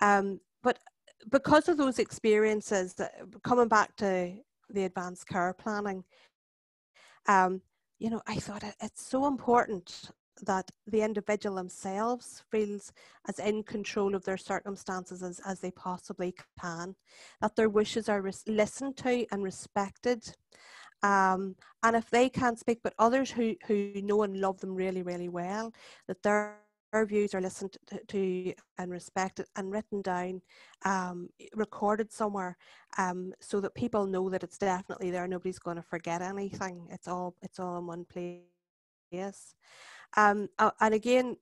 Um, but because of those experiences, coming back to the advanced care planning, um, you know, I thought it, it's so important that the individual themselves feels as in control of their circumstances as, as they possibly can, that their wishes are res- listened to and respected. Um, and if they can't speak, but others who, who know and love them really, really well, that they're their views are listened to and respected and written down, um, recorded somewhere, um, so that people know that it's definitely there. Nobody's going to forget anything. It's all it's all in one place. Um, and again,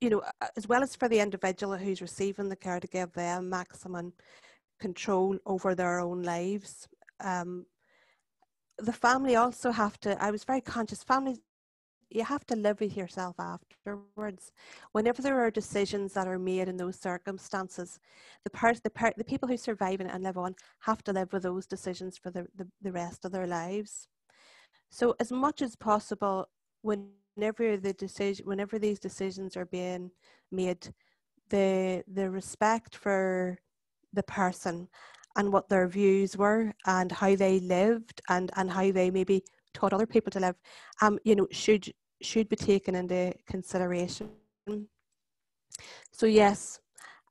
you know, as well as for the individual who's receiving the care to give them maximum control over their own lives. Um, the family also have to, I was very conscious, families you have to live with yourself afterwards. Whenever there are decisions that are made in those circumstances, the part, the part, the people who survive and live on have to live with those decisions for the, the, the rest of their lives. So as much as possible, whenever the decision, whenever these decisions are being made, the the respect for the person and what their views were and how they lived and and how they maybe taught other people to live, um, you know, should should be taken into consideration. So yes,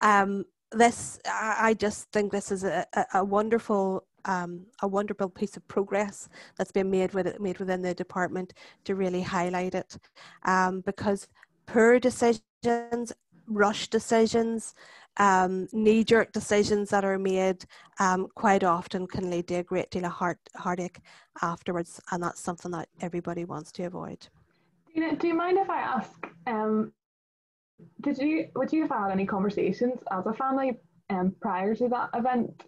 um, this I just think this is a, a wonderful um, a wonderful piece of progress that's been made with it, made within the department to really highlight it, um, because poor decisions, rush decisions, um, knee-jerk decisions that are made um, quite often can lead to a great deal of heart heartache afterwards, and that's something that everybody wants to avoid. Do you mind if I ask? Um, did you would you have had any conversations as a family um, prior to that event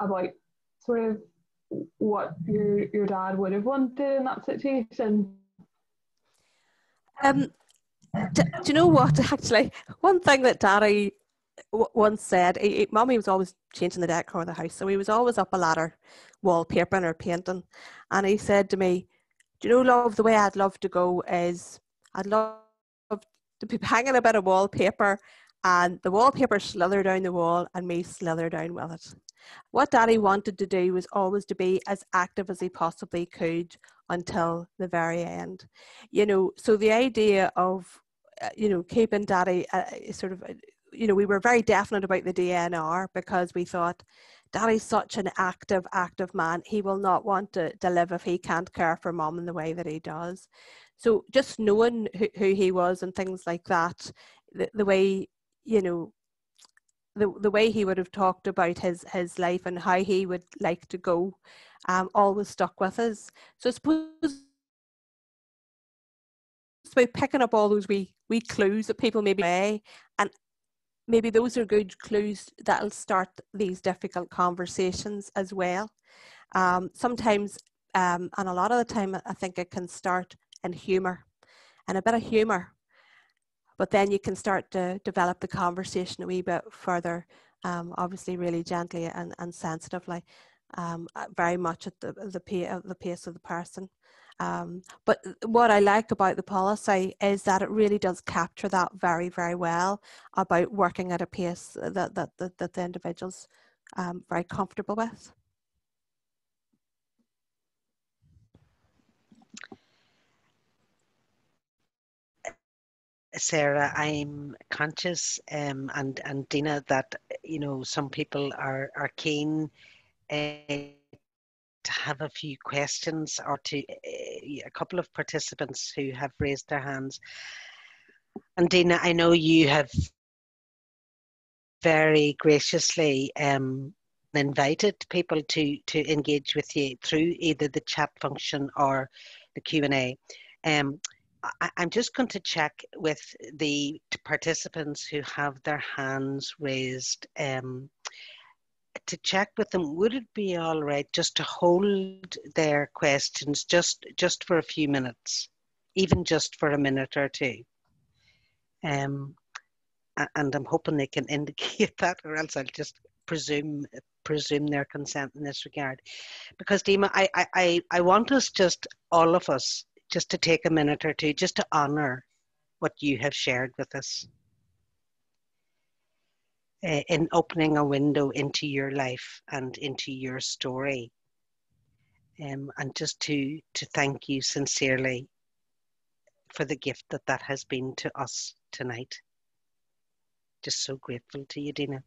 about sort of what your your dad would have wanted in that situation? Um, do, do, you know what? [LAUGHS] Actually, one thing that Daddy once said, he, he, Mommy was always changing the decor of the house, so he was always up a ladder, wallpapering or painting. And he said to me, You know, love, the way I'd love to go is I'd love to be [LAUGHS] hanging a bit of wallpaper and the wallpaper slither down the wall and me slither down with it. What Daddy wanted to do was always to be as active as he possibly could until the very end. You know, so the idea of, uh, you know, keeping Daddy uh, sort of uh, you know, we were very definite about the DNR because we thought Daddy's such an active, active man. He will not want to, to live if he can't care for mom in the way that he does. So just knowing who, who he was and things like that, the, the way, you know, the, the way he would have talked about his, his life and how he would like to go um, always stuck with us. So I suppose it's about picking up all those wee, wee clues that people maybe may and maybe those are good clues that'll start these difficult conversations as well. Um, sometimes, um, and a lot of the time, I think it can start in humour and a bit of humour, but then you can start to develop the conversation a wee bit further, um, obviously, really gently and, and sensitively, um, very much at the, the, the pace of the person. Um, but what I like about the policy is that it really does capture that very, very well about working at a pace that, that, that, that the individual's um, very comfortable with. Sarah, I'm conscious, um, and and Dina, that you know some people are are keen uh, to have a few questions or to uh, a couple of participants who have raised their hands. And Dina, I know you have very graciously um, invited people to to engage with you through either the chat function or the Q and A. Um, I, am just going to check with the participants who have their hands raised. Um, to check with them, would it be all right just to hold their questions just just for a few minutes, even just for a minute or two? Um, and I'm hoping they can [LAUGHS] indicate that, or else I'll just presume presume their consent in this regard. Because Dina, I, I, I want us just all of us just to take a minute or two just to honour what you have shared with us uh, in opening a window into your life and into your story. Um, and just to, to thank you sincerely for the gift that that has been to us tonight. Just so grateful to you, Dina.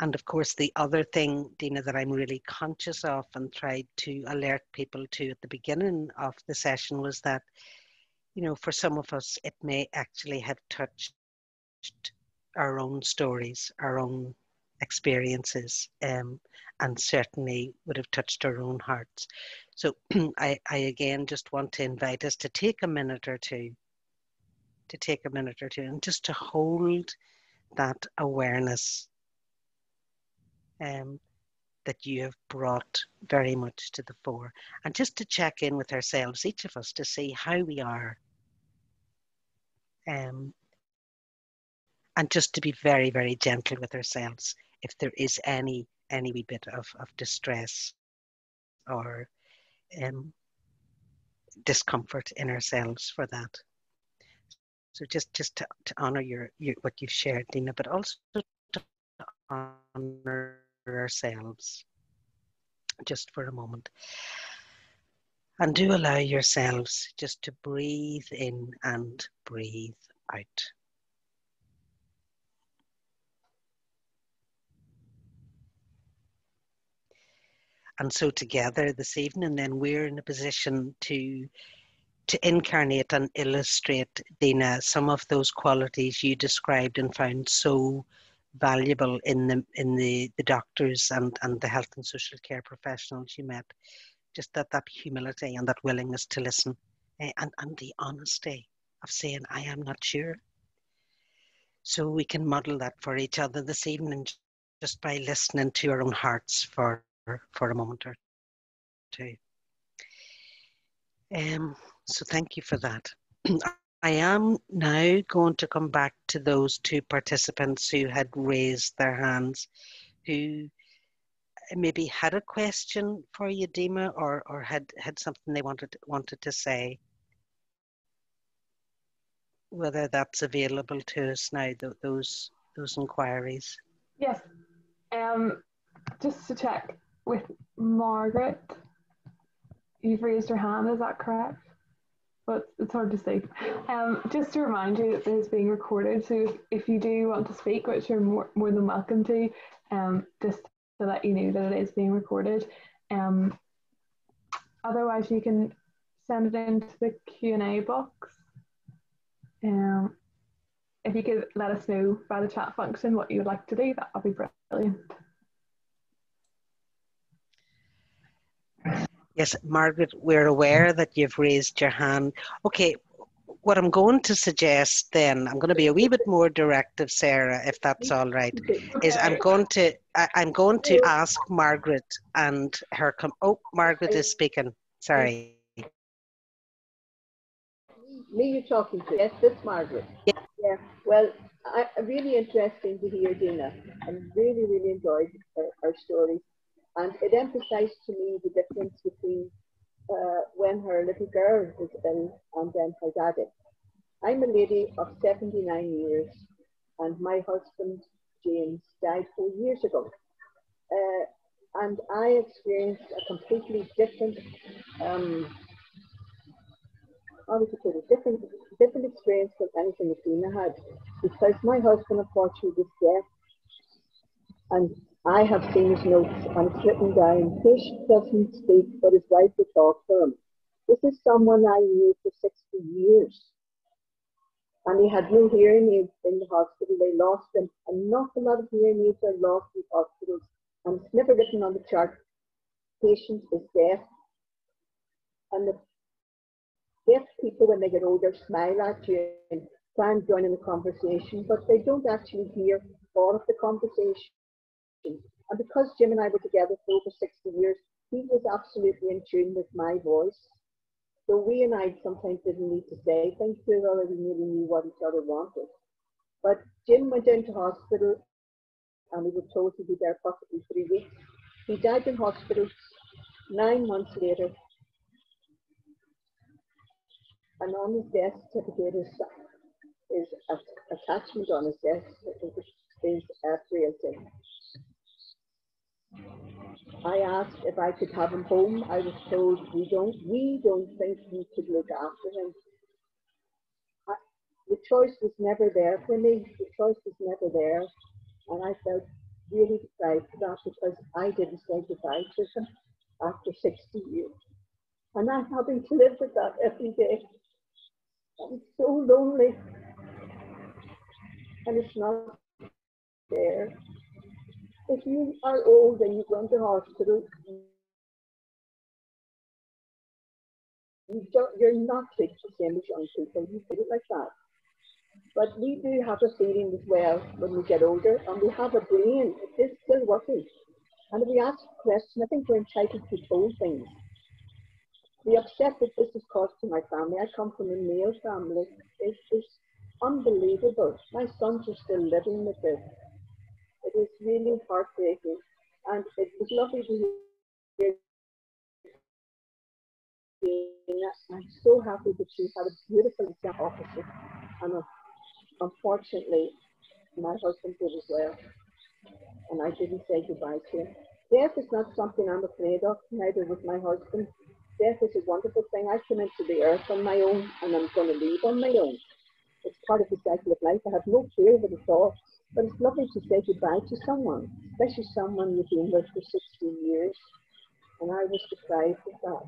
And of course, the other thing, Dina, that I'm really conscious of and tried to alert people to at the beginning of the session was that, you know, for some of us, it may actually have touched our own stories, our own experiences, um, and certainly would have touched our own hearts. So [CLEARS THROAT] I, I again just want to invite us to take a minute or two, to take a minute or two, and just to hold that awareness um, that you have brought very much to the fore, and just to check in with ourselves, each of us, to see how we are. Um, and just to be very, very gentle with ourselves if there is any any wee bit of, of distress or um, discomfort in ourselves for that. So just just to, to honor your, your what you've shared, Dina, but also to honor ourselves just for a moment. And do allow yourselves just to breathe in and breathe out. And so together this evening, then we're in a position to to incarnate and illustrate, Dina, some of those qualities you described and found so valuable in the in the, the doctors and, and the health and social care professionals you met. Just that that humility and that willingness to listen eh, and, and the honesty of saying, I am not sure. So we can model that for each other this evening just by listening to our own hearts for for a moment or two. Um, so thank you for that. [CLEARS THROAT] I am now going to come back to those two participants who had raised their hands, who maybe had a question for you, Dina, or, or had, had something they wanted wanted to say. Whether that's available to us now, those those inquiries. Yes. Um, just to check, with Margaret. You've raised your hand, is that correct? But it's hard to see. Um, just to remind you that this is being recorded, so if, if you do want to speak, which you're more, more than welcome to, um, just to let you know that it is being recorded. Um, otherwise, you can send it into the Q&A box. Um, if you could let us know by the chat function what you would like to do, that would be brilliant. Yes, Margaret, we're aware that you've raised your hand. Okay, what I'm going to suggest then, I'm going to be a wee bit more directive, Sarah, if that's all right, is I'm going to I, am going to ask Margaret and her come. Oh, Margaret is speaking. Sorry. Me, you're talking to. Yes, this Margaret. Yeah. yeah. Well, I, really interesting to hear Dina. I really, really enjoyed her story. And it emphasized to me the difference between uh, when her little girl was ill and then her daddy. I'm a lady of 79 years, and my husband, James, died four years ago. Uh, and I experienced a completely different, um, would different, different experience from anything that Dina had, because my husband, unfortunately, was deaf, and I have seen his notes it's written down. Patient doesn't speak, but his wife will talk for him. This is someone I knew for 60 years. And he had no hearing aids in the hospital. They lost him. An awful lot of hearing aids are lost in hospitals. And it's never written on the chart. Patient is deaf. And the deaf people, when they get older, smile at you and try and join in the conversation, but they don't actually hear all of the conversation. And because Jim and I were together for over 60 years, he was absolutely in tune with my voice. So we and I sometimes didn't need to say things to we really knew what each other wanted. But Jim went into hospital and we were told he'd be there possibly three weeks. He died in hospital nine months later. And on his death certificate is, is a attachment on his death certificate is a. I asked if I could have him home. I was told we don't, we don't think we could look after him. I, the choice was never there for me. The choice was never there. And I felt really deprived for that because I didn't say goodbye to him after 60 years. And I'm having to live with that every day. I'm so lonely. and it's not there. If you are old and you go into hospital, you don't, you're not treated the same as young people. You feel it like that. But we do have a feeling as well when we get older, and we have a brain. It is still working. And if we ask a question, I think we're entitled to told things. The upset that this has caused to my family, I come from a male family, is, is unbelievable. My sons are still living with this. It is really heartbreaking. And it was lovely to hear I'm so happy that she's had a beautiful officer. And uh, unfortunately, my husband did as well. And I didn't say goodbye to him. Death is not something I'm afraid of, neither was my husband. Death is a wonderful thing. I came into the earth on my own and I'm going to leave on my own. It's part of the cycle of life. I have no fear of it at all. But it's lovely to say goodbye to someone, especially someone you've been with for 16 years. And I was deprived of that.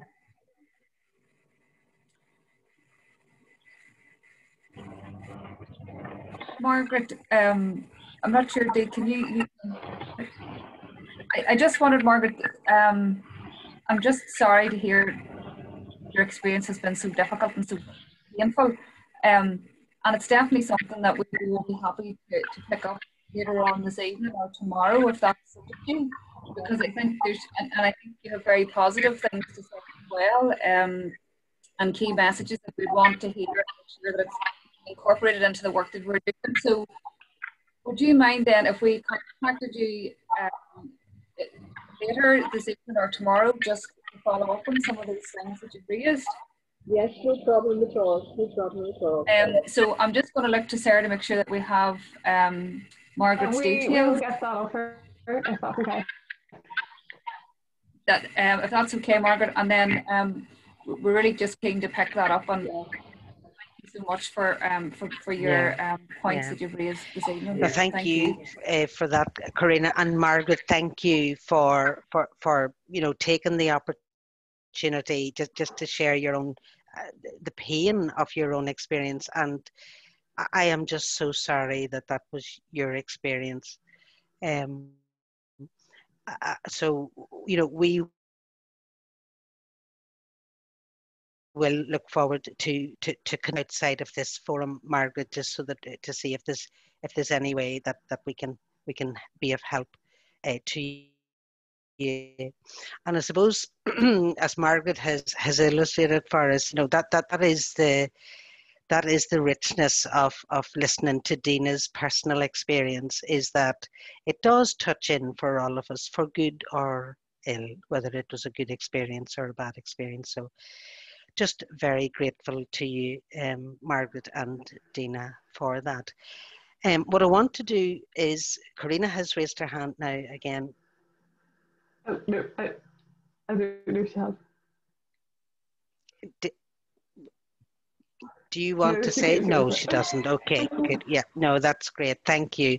Margaret, um, I'm not sure, Dave, can you, you I, I, just wanted, Margaret, um, I'm just sorry to hear your experience has been so difficult and so painful. Um, and it's definitely something that we will be happy to, to pick up later on this evening or tomorrow if that's you. Because I think there's, and, and, I think you have very positive things to say as well, um, and key messages that we want to hear and make sure that it's incorporated into the work that we're doing. So, would you mind then if we contacted you um, later this evening or tomorrow just to follow up on some of these things that you've raised? Yes, no problem at all. No problem at all. Um, so I'm just going to look to Sarah to make sure that we have um, Margaret's we, details. We'll get that offer if that's okay. That um, if that's okay, Margaret, and then um, we're really just keen to pick that up on thank you so much for um for, for your yeah. um, points yeah. that you've raised this evening. Well, thank, thank, you, you. Uh, for that, Karina and Margaret. Thank you for for for you know taking the opportunity just just to share your own uh, the pain of your own experience and. I am just so sorry that that was your experience. Um, uh, so you know we will look forward to to to come outside of this forum, Margaret, just so that to see if there's if there's any way that that we can we can be of help uh, to you. And I suppose, [CLEARS THROAT] as Margaret has has illustrated for us, you know that that that is the that is the richness of of listening to Dina's personal experience. Is that it does touch in for all of us, for good or ill, whether it was a good experience or a bad experience. So just very grateful to you, um, Margaret and Dina, for that. Um, what I want to do is, Karina has raised her hand now again. Oh, no, I, I don't know. Do, do you want no, to say? No, she doesn't. Okay, [LAUGHS] good. Yeah, no, that's great. Thank you.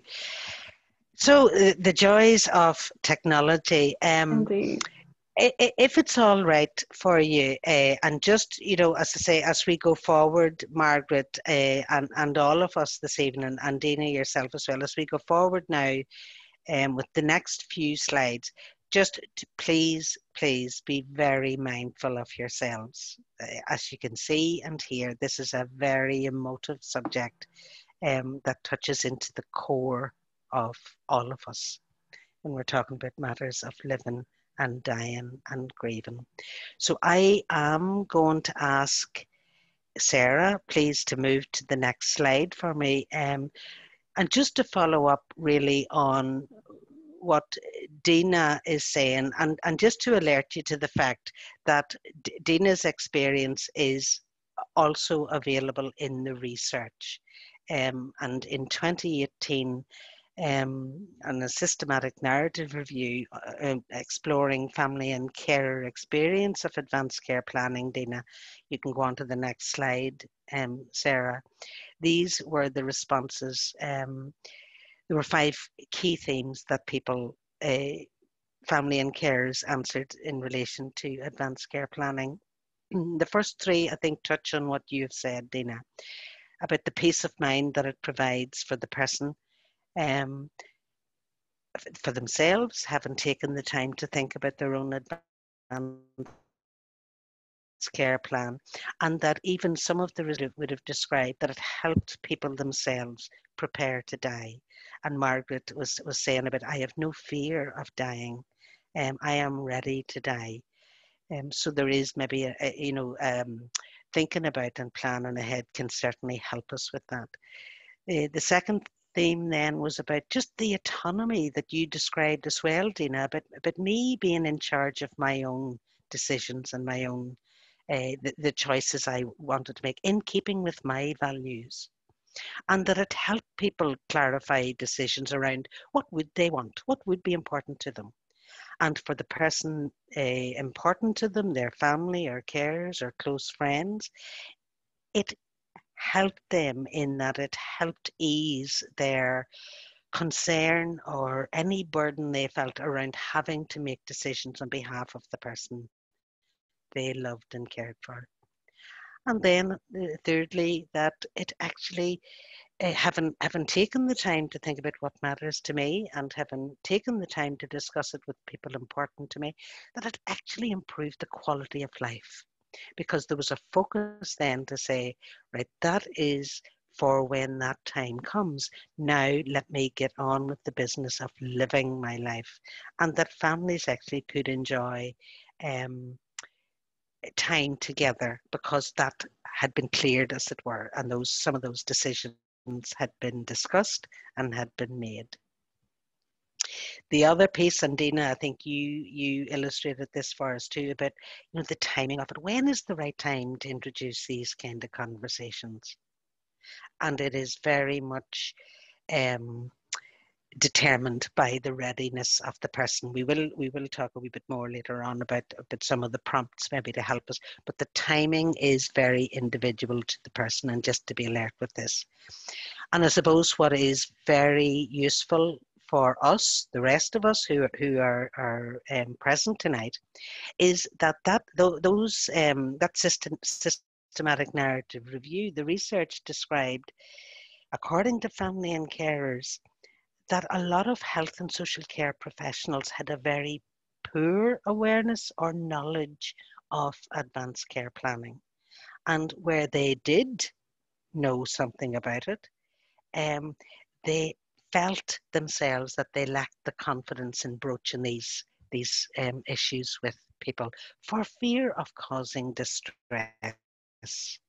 So, uh, the joys of technology. Um, Indeed if it's all right for you, uh, and just you know, as I say, as we go forward, Margaret uh, and and all of us this evening, and Dina yourself as well, as we go forward now, um, with the next few slides, just please, please be very mindful of yourselves. Uh, as you can see and hear, this is a very emotive subject um, that touches into the core of all of us when we're talking about matters of living and dying and grieving. So I am going to ask Sarah, please, to move to the next slide for me. Um, and just to follow up really on what Dina is saying, and, and just to alert you to the fact that D- Dina's experience is also available in the research. Um, and in 2018, um, and a systematic narrative review uh, um, exploring family and carer experience of advanced care planning. Dina, you can go on to the next slide, um, Sarah. These were the responses. Um, there were five key themes that people, family and carers, answered in relation to advanced care planning. [CLEARS THROAT] The first three, I think, touch on what you've said, Dina. about the peace of mind that it provides for the person, um, for themselves, having taken the time to think about their own advanced care plan, and that even some of the would have described that it helped people themselves prepare to die. And Margaret was, was saying about, I have no fear of dying. Um, I am ready to die. Um, so there is maybe a, a you know um, thinking about and planning ahead can certainly help us with that. Uh, the second theme then was about just the autonomy that you described as well, Dina, but, about me being in charge of my own decisions and my own uh, the, the choices I wanted to make in keeping with my values. And that it helped people clarify decisions around what would they want, what would be important to them and for the person uh, important to them, their family or carers or close friends, it helped them in that it helped ease their concern or any burden they felt around having to make decisions on behalf of the person they loved and cared for. And then, thirdly, that it actually uh, having having taken the time to think about what matters to me and having taken the time to discuss it with people important to me, that it actually improved the quality of life because there was a focus then to say, right, that is for when that time comes. Now let me get on with the business of living my life, and that families actually could enjoy. Um, time together because that had been cleared as it were and those some of those decisions had been discussed and had been made. The other piece, and Dina, I think you you illustrated this for us too about you know the timing of it. When is the right time to introduce these kind of conversations? And it is very much um, determined by the readiness of the person. We will we will talk a wee bit more later on about about some of the prompts maybe to help us, but the timing is very individual to the person, and just to be alert with this. And I suppose what is very useful for us, the rest of us who who are are um, present tonight, is that that those um, that system systematic narrative review, the research described, according to family and carers that a lot of health and social care professionals had a very poor awareness or knowledge of advanced care planning. And where they did know something about it, um, they felt themselves that they lacked the confidence in broaching these, these um, issues with people for fear of causing distress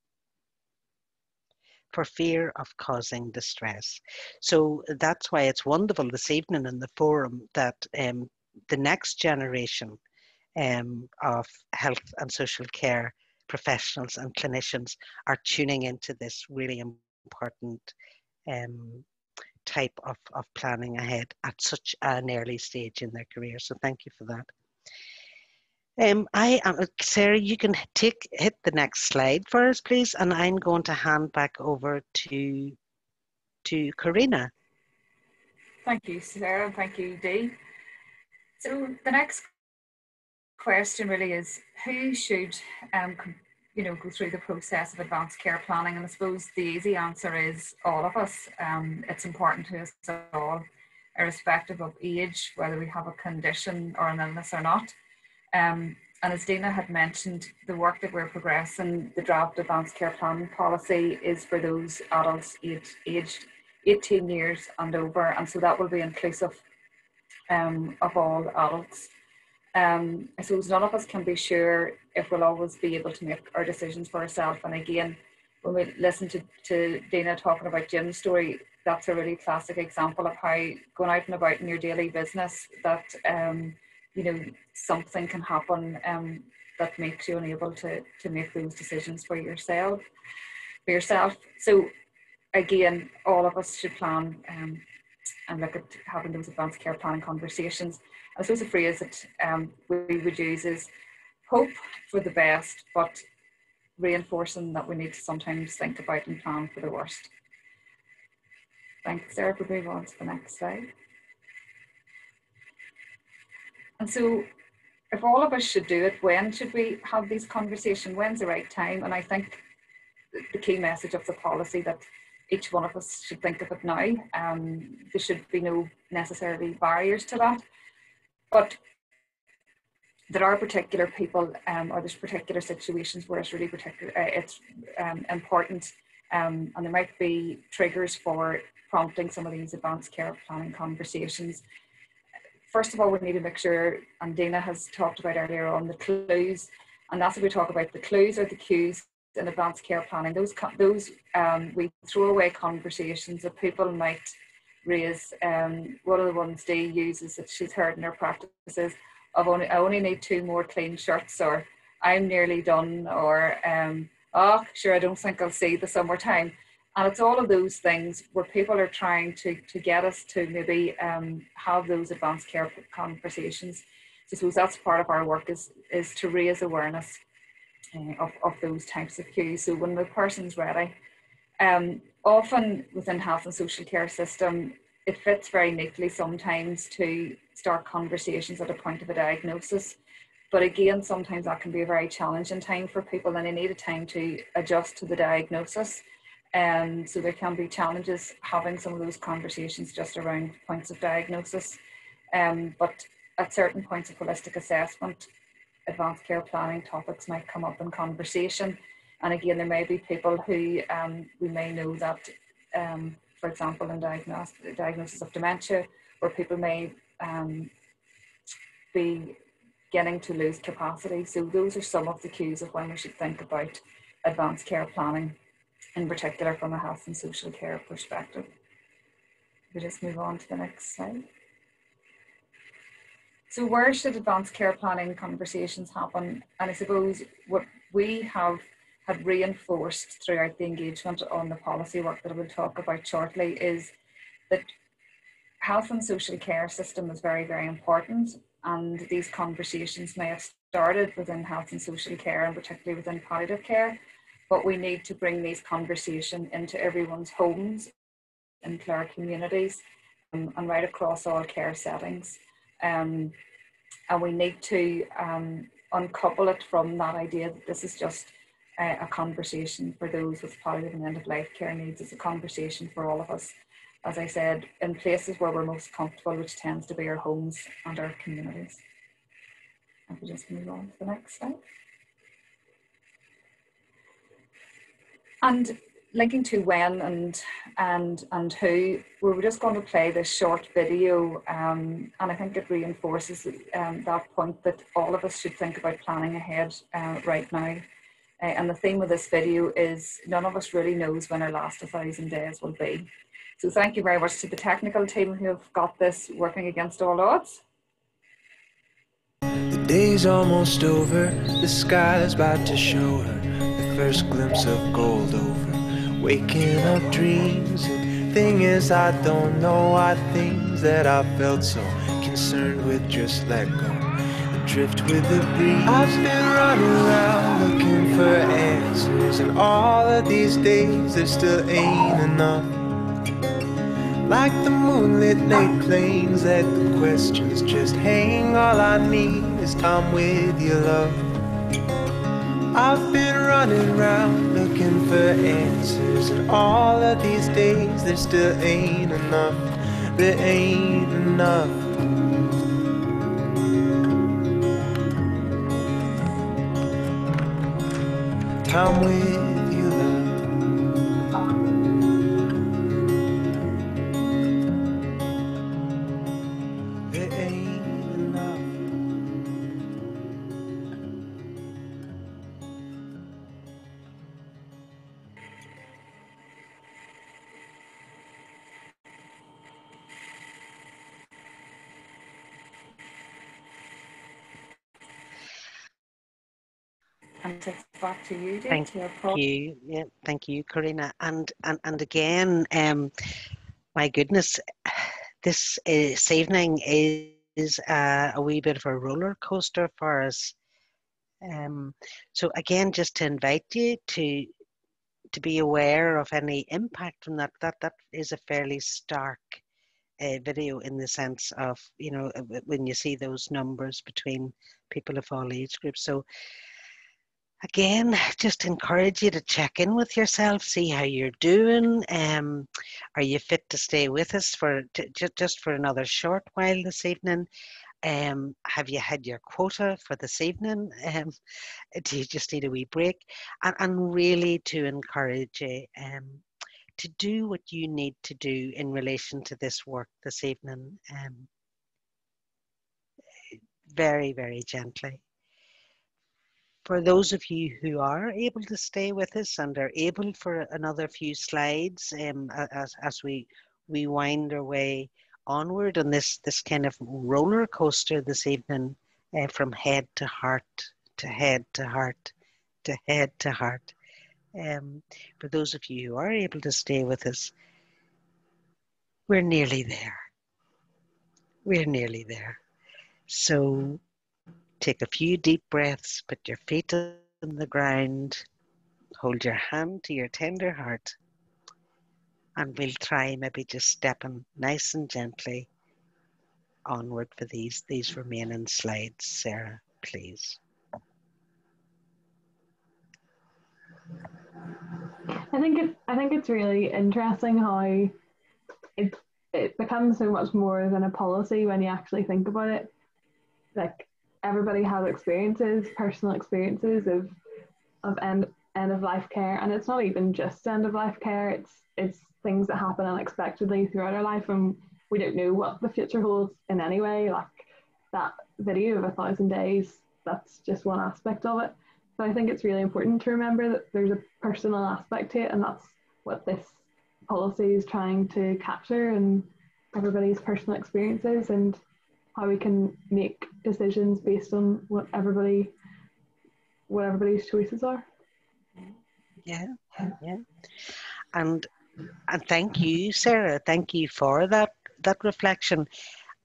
for fear of causing distress. So that's why it's wonderful this evening in the forum that um, the next generation um, of health and social care professionals and clinicians are tuning into this really important um, type of, of planning ahead at such an early stage in their career. So thank you for that. Um, I am uh, Sarah. You can take hit the next slide for us, please, and I'm going to hand back over to to Karina. Thank you, Sarah. and Thank you, Dee. So the next question really is who should um, you know go through the process of advanced care planning and i suppose the easy answer is all of us um, it's important to us all irrespective of age whether we have a condition or an illness or not um, and as Dina had mentioned, the work that we're progressing, the draft advanced care planning policy is for those adults aged, aged 18 years and over, and so that will be inclusive um, of all adults. Um, I suppose none of us can be sure if we'll always be able to make our decisions for ourselves. And again, when we listen to, to Dina talking about Jim's story, that's a really classic example of how going out and about in your daily business that um, you know something can happen um, that makes you unable to to make those decisions for yourself for yourself. So again all of us should plan um, and look at having those advanced care planning conversations. I suppose a phrase that um, we would use is hope for the best but reinforcing that we need to sometimes think about and plan for the worst. Thanks sarah for moving on to the next slide and so if all of us should do it, when should we have these conversations? When's the right time? And I think the key message of the policy that each one of us should think of it now. Um, there should be no necessarily barriers to that. But there are particular people um, or there's particular situations where it's really particular, uh, it's um, important um, and there might be triggers for prompting some of these advanced care planning conversations. First of all, we need to make sure, and Dina has talked about earlier on, the clues, and that's what we talk about. The clues are the cues in advanced care planning. Those, those um, we throw away conversations that people might raise. Um, one of the ones Dee uses that she's heard in her practices of only, I only need two more clean shirts, or I'm nearly done, or um, oh, sure, I don't think I'll see the summertime. And it's all of those things where people are trying to, to get us to maybe um, have those advanced care conversations. So I suppose that's part of our work is, is to raise awareness uh, of, of those types of cues. So when the person's ready, um, often within health and social care system, it fits very neatly sometimes to start conversations at a point of a diagnosis. But again, sometimes that can be a very challenging time for people and they need a time to adjust to the diagnosis. And um, so there can be challenges having some of those conversations just around points of diagnosis. Um, but at certain points of holistic assessment, advanced care planning topics might come up in conversation. And again, there may be people who um, we may know that, um, for example, in diagnosis, diagnosis of dementia, where people may um, be getting to lose capacity. So those are some of the cues of when we should think about advanced care planning, in particular from a health and social care perspective. We just move on to the next slide. So where should advanced care planning conversations happen? And I suppose what we have had reinforced throughout the engagement on the policy work that I will talk about shortly is that health and social care system is very, very important. And these conversations may have started within health and social care and particularly within palliative care, but we need to bring these conversations into everyone's homes, into our communities, um, and right across all care settings. Um, and we need to um, uncouple it from that idea that this is just uh, a conversation for those with palliative and end of life care needs. It's a conversation for all of us. As I said, in places where we're most comfortable, which tends to be our homes and our communities. If we just move on to the next slide. And linking to when and and and who we were just going to play this short video um, and i think it reinforces um, that point that all of us should think about planning ahead uh, right now. Uh, and the theme of this video is none of us really knows when our last 1000 days will be. So thank you very much to the technical team who have got this working against all odds. The day's almost over. The sky's about to show her first glimpse of gold over waking up dreams. thing is, I don't know why things that I felt so concerned with just let go and drift with the breeze. I've been running around looking for answers, and all of these days there still ain't enough. Like the moonlit night planes, that the questions just hang. All I need is time with your love. I've been running around looking for answers, and all of these days there still ain't enough. There ain't enough. Time with back to you, Thank you. Yeah, thank you, Karina. And and and again, um, my goodness, this is, this evening is uh, a wee bit of a roller coaster for us. Um, so again, just to invite you to to be aware of any impact from that. That that is a fairly stark uh, video in the sense of you know when you see those numbers between people of all age groups. So again, just encourage you to check in with yourself, see how you're doing. Um, are you fit to stay with us for just just for another short while this evening? Um, have you had your quota for this evening? Um, [LAUGHS] do you just need a wee break? And, and really to encourage you um, to do what you need to do in relation to this work this evening. Um, very, very gently for those of you who are able to stay with us and are able for another few slides um, as, as we, we wind our way onward on this, this kind of roller coaster this evening uh, from head to heart, to head to heart, to head to heart. Um, for those of you who are able to stay with us, we're nearly there. We're nearly there. So Take a few deep breaths, put your feet on the ground, hold your hand to your tender heart, and we'll try maybe just stepping nice and gently onward for these, these remaining slides. Sarah, please. I think it's I think it's really interesting how it it becomes so much more than a policy when you actually think about it. Like everybody has experiences, personal experiences of of end end of life care, and it's not even just end of life care. It's it's things that happen unexpectedly throughout our life, and we don't know what the future holds in any way. Like that video of a thousand days, that's just one aspect of it. So I think it's really important to remember that there's a personal aspect to it, and that's what this policy is trying to capture and everybody's personal experiences and how we can make decisions based on what everybody what everybody's choices are. Yeah, yeah. And and thank you, Sarah. Thank you for that that reflection.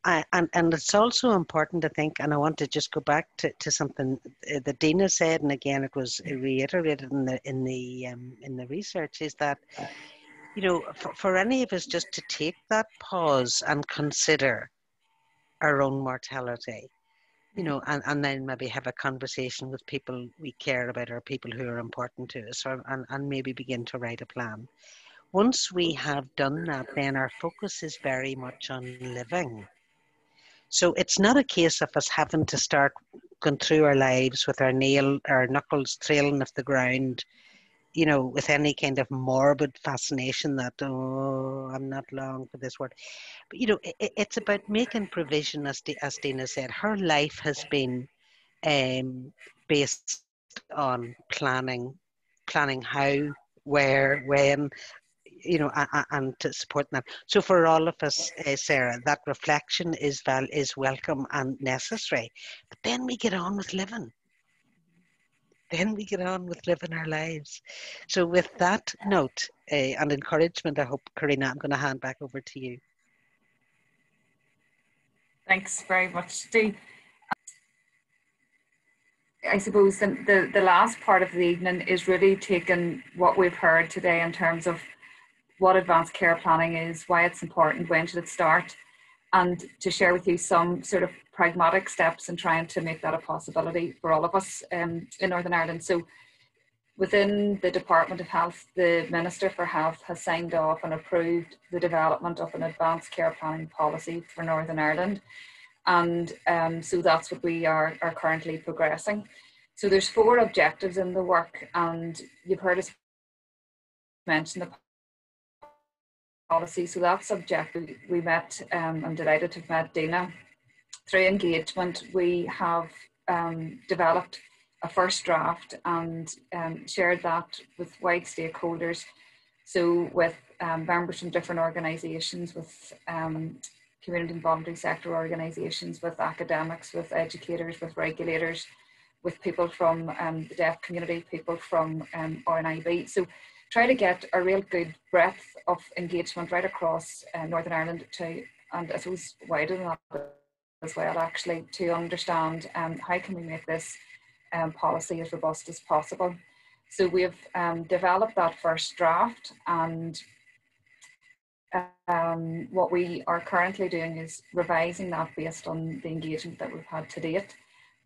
I, and and it's also important to think, and I want to just go back to, to something that Dina said, and again it was reiterated in the in the um, in the research, is that you know for, for any of us just to take that pause and consider our own mortality you know and, and then maybe have a conversation with people we care about or people who are important to us or, and, and maybe begin to write a plan. Once we have done that then our focus is very much on living. So it's not a case of us having to start going through our lives with our nail our knuckles trailing off the ground you know, with any kind of morbid fascination that, oh, I'm not long for this word. But, you know, it, it's about making provision, as, as Dina said. Her life has been um, based on planning, planning how, where, when, you know, and, and to support them. So for all of us, uh, Sarah, that reflection is val- is welcome and necessary. But then we get on with living then we get on with living our lives. So, with that note uh, and encouragement, I hope, Karina, I'm going to hand back over to you. Thanks very much, Dee. I suppose the, the, the last part of the evening is really taking what we've heard today in terms of what advanced care planning is, why it's important, when should it start, and to share with you some sort of pragmatic steps in trying to make that a possibility for all of us um, in Northern Ireland. So within the Department of Health, the Minister for Health has signed off and approved the development of an advanced care planning policy for Northern Ireland. And um, so that's what we are, are currently progressing. So there's four objectives in the work and you've heard us mention the policy. So that's objective. We met, um, I'm delighted to have met Dina through engagement, we have um, developed a first draft and um, shared that with wide stakeholders. So with um, members from different organisations, with um, community and voluntary sector organisations, with academics, with educators, with regulators, with people from um, the deaf community, people from um, RNIB. So try to get a real good breadth of engagement right across uh, Northern Ireland to, and I suppose wider than that as well actually to understand um, how can we make this um, policy as robust as possible. So we've um, developed that first draft and um, what we are currently doing is revising that based on the engagement that we've had to date.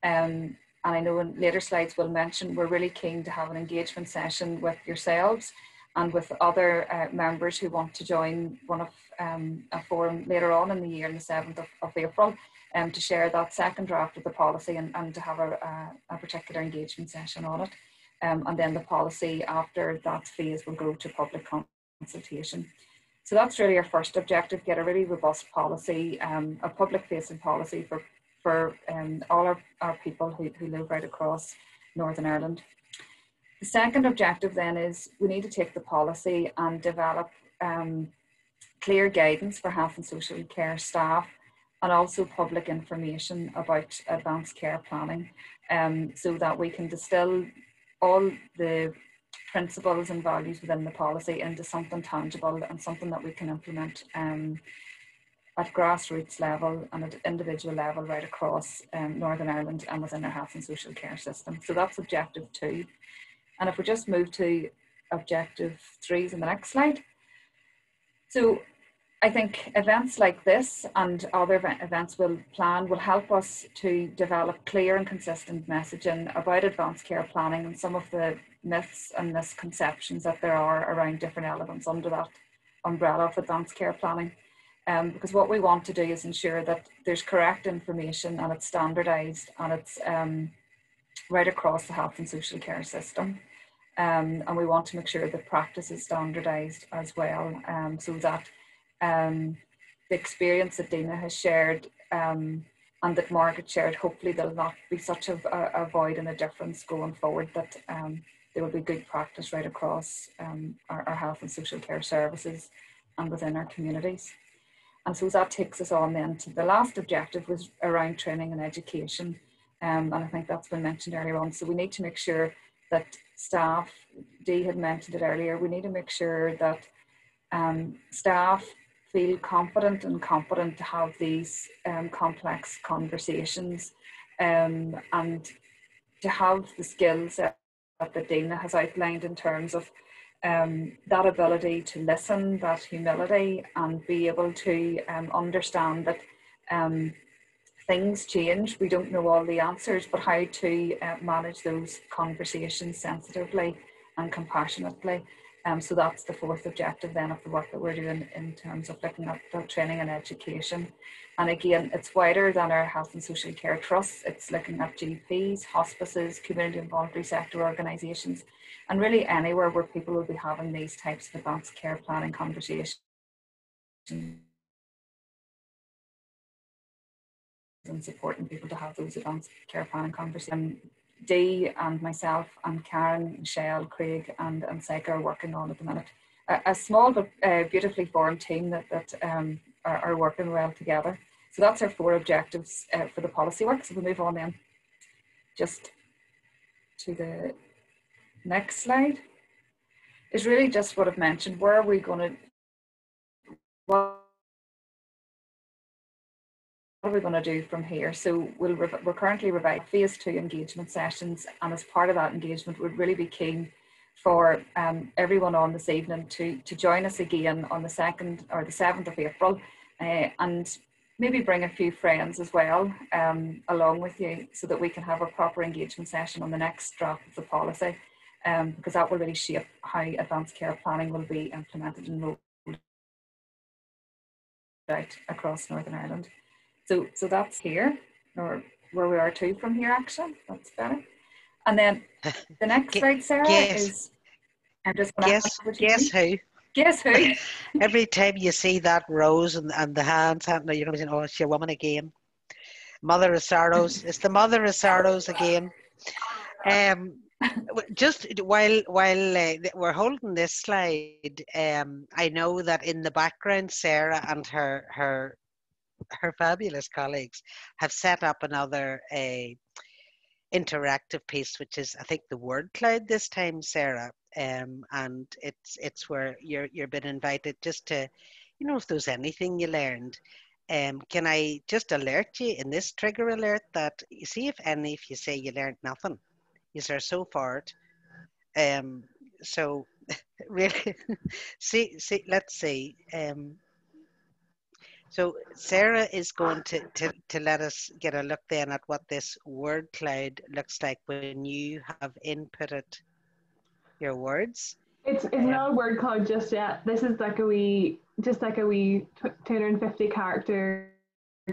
Um, and I know in later slides we'll mention, we're really keen to have an engagement session with yourselves and with other uh, members who want to join one of um, a forum later on in the year, on the 7th of, of April, um, to share that second draft of the policy and, and to have a, a, a particular engagement session on it. Um, and then the policy after that phase will go to public consultation. So that's really our first objective, get a really robust policy, um, a public facing policy for, for um, all our, our people who, who live right across Northern Ireland. The second objective then is we need to take the policy and develop um, clear guidance for health and social care staff and also public information about advanced care planning um, so that we can distill all the principles and values within the policy into something tangible and something that we can implement um, at grassroots level and at individual level right across um, Northern Ireland and within our health and social care system. So that's objective two. And if we just move to objective three in the next slide. So I think events like this and other events we'll plan will help us to develop clear and consistent messaging about advanced care planning and some of the myths and misconceptions that there are around different elements under that umbrella of advanced care planning. Um, because what we want to do is ensure that there's correct information and it's standardised and it's um, right across the health and social care system. Um, and we want to make sure that practice is standardised as well um, so that um, the experience that Dina has shared um, and that Margaret shared, hopefully there'll not be such a, a, void and a difference going forward that there will be good practice right across um, our, our health and social care services and within our communities. And so that takes us on then to the last objective was around training and education. Um, and I think that's been mentioned earlier on. So we need to make sure that staff, Dee had mentioned it earlier, we need to make sure that um, staff feel confident and competent to have these um, complex conversations um, and to have the skills that, that Dina has outlined in terms of um, that ability to listen, that humility, and be able to um, understand that um, things change. We don't know all the answers, but how to uh, manage those conversations sensitively and compassionately. Um, so that's the fourth objective then of the work that we're doing in terms of looking at the training and education. And again, it's wider than our health and social care trusts. It's looking at GPs, hospices, community and voluntary sector organisations, and really anywhere where people will be having these types of advanced care planning conversations and supporting people to have those advanced care planning conversations. Dee and myself and Karen, Michelle, Craig and, and Seika are working on at the minute. A, a small but uh, beautifully formed team that, that um, are, are, working well together. So that's our four objectives uh, for the policy work. So we move on then just to the next slide. Is really just what I've mentioned. Where are we going to, what are we going to do from here? So we'll we're currently revising phase two engagement sessions, and as part of that engagement, we'd really be keen for um, everyone on this evening to to join us again on the second or the seventh of April, uh, and maybe bring a few friends as well um, along with you, so that we can have a proper engagement session on the next draft of the policy, um, because that will really shape how advanced care planning will be implemented and rolled out across Northern Ireland. So, so that's here, or where we are to from here, actually. That's better. And then [LAUGHS] the next slide, Sarah, guess, is I'm just guess, guess who? Guess who? [LAUGHS] Every time you see that rose and, and the hands, you're going to be saying, oh, it's your woman again. Mother of sorrows. it's the mother of sorrows again. Um, just while while uh, we're holding this slide, um, I know that in the background, Sarah and her her her fabulous colleagues have set up another a interactive piece, which is I think the word cloud this time, Sarah. Um, and it's it's where you're you're been invited just to, you know, if there's anything you learned. Um, can I just alert you in this trigger alert that you see if any if you say you learned nothing, you are so far. Um, so [LAUGHS] really, [LAUGHS] see see let's see. Um, So Sarah is going to, to, to let us get a look then at what this word cloud looks like when you have inputted your words. It's it's not a word cloud just yet. This is like a wee, just like a wee 250 character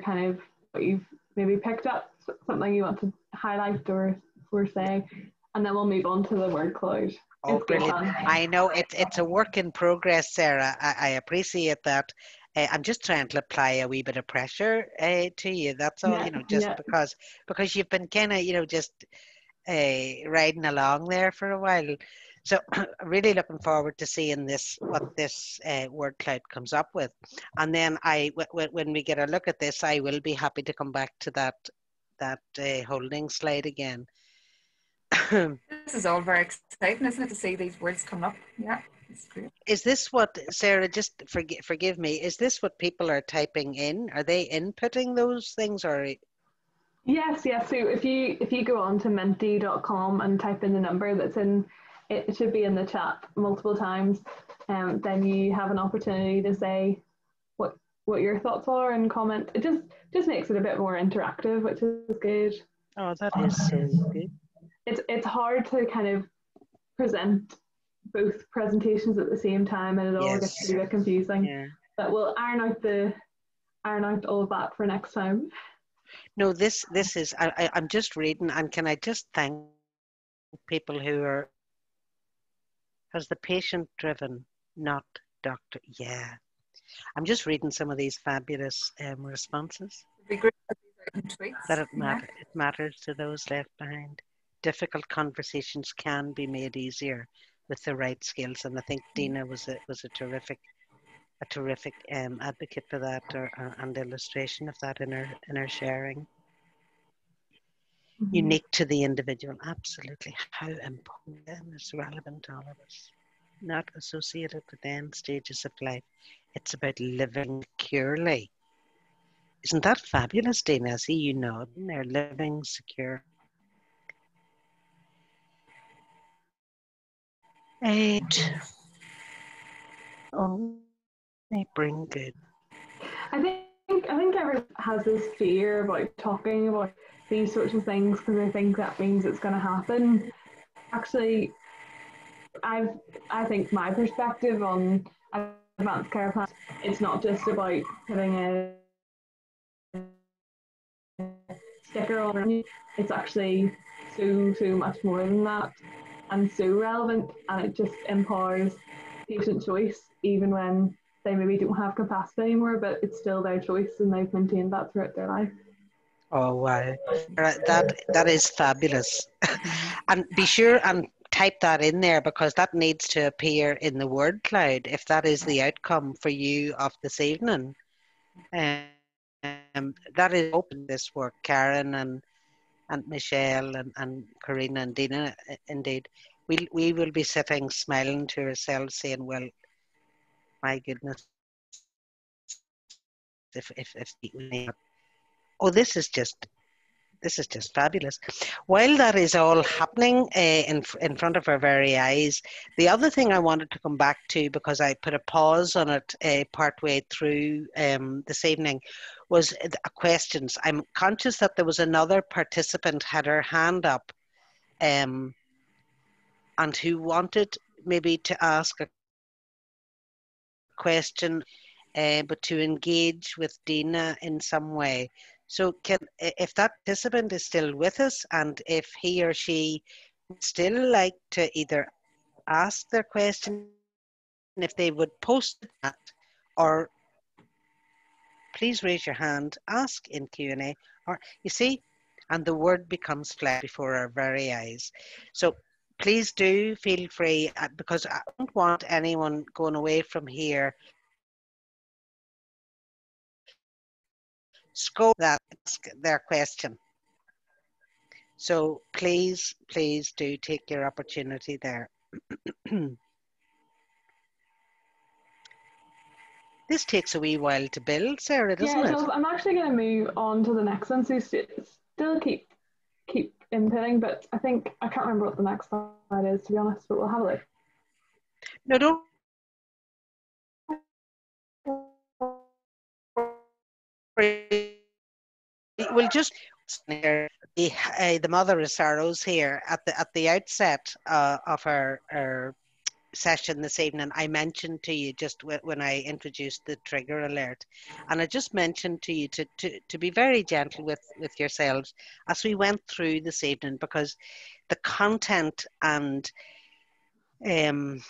kind of what you've maybe picked up, something you want to highlight or or saying, and then we'll move on to the word cloud. Oh, brilliant. I know it's it's a work in progress, Sarah. I, I appreciate that. Uh, I'm just trying to apply a wee bit of pressure uh, to you. That's all, Yeah, you know, just yeah. because because you've been kind of, you know, just uh, riding along there for a while. So [CLEARS THROAT] really looking forward to seeing this what this uh, word cloud comes up with, and then I w- w- when we get a look at this, I will be happy to come back to that that uh, holding slide again. [COUGHS] This is all very exciting, isn't it, to see these words come up? Yeah, it's great. Is this what Sarah? Just forgive forgive me. Is this what people are typing in? Are they inputting those things, or Yes, yes. So if you if you go on to menti.com and type in the number that's in, it should be in the chat multiple times. Um, then you have an opportunity to say what what your thoughts are and comment. It just just makes it a bit more interactive, which is good. Oh, that is so good. It's it's hard to kind of present both presentations at the same time, and it all Yes. gets a bit confusing. Yeah. But we'll iron out the iron out all of that for next time. No, this this is. I, I I'm just reading, and can I just thank people who are has the patient driven, not doctor. Yeah, I'm just reading some of these fabulous um, responses. Be great if these are in tweets. that it, yeah. matter, [LAUGHS] it matters to those left behind. Difficult conversations can be made easier with the right skills, and I think mm. Dina was a was a terrific a terrific um, advocate for that, or, or and illustration of that in her in her sharing. Mm-hmm. Unique to the individual, absolutely. How important is relevant to all of us. Not associated with the end stages of life. It's about living securely. Isn't that fabulous, Dana? I see you nodding there, living secure. Eight. Oh, bring good. I think I think everyone has this fear about talking about these sorts of things because they think that means it's going to happen. Actually, I've I think my perspective on advanced care plans it's not just about putting a sticker on it. It's actually so so much more than that and so relevant and it just empowers patient choice even when they maybe don't have capacity anymore, but it's still their choice and they've maintained that throughout their life. Oh wow, that that is fabulous. [LAUGHS] and be sure and type that in there because that needs to appear in the word cloud if that is the outcome for you of this evening. Um, that is open this work, Karen and and Michelle and, and Karina and Dina. uh, Indeed, we we will be sitting smiling to ourselves, saying, "Well, my goodness, if if if oh, this is just this is just fabulous. While that is all happening uh, in in front of our very eyes, the other thing I wanted to come back to because I put a pause on it uh, partway through um, this evening was questions. I'm conscious that there was another participant had her hand up, um, and who wanted maybe to ask a question, uh, but to engage with Dina in some way. So, can if that participant is still with us, and if he or she would still like to either ask their question, and if they would post that, or please raise your hand, ask in Q and A, or you see, and the word becomes flat before our very eyes. So. Please do feel free uh, because I don't want anyone going away from here scope that ask their question. So please, please do take your opportunity there. [CLEARS THROAT] this takes a wee while to build, Sarah, doesn't yeah, it? does. I'm actually going to move on to the next one. So still keep keep inputting, but I think I can't remember what the next slide is to be honest. But we'll have a look. No, don't we'll just the, uh, the mother of sorrows here at the at the outset uh, of our, our session this evening, I mentioned to you just w- when I introduced the trigger alert, and I just mentioned to you to, to, to be very gentle with, with yourselves as we went through this evening because the content and um,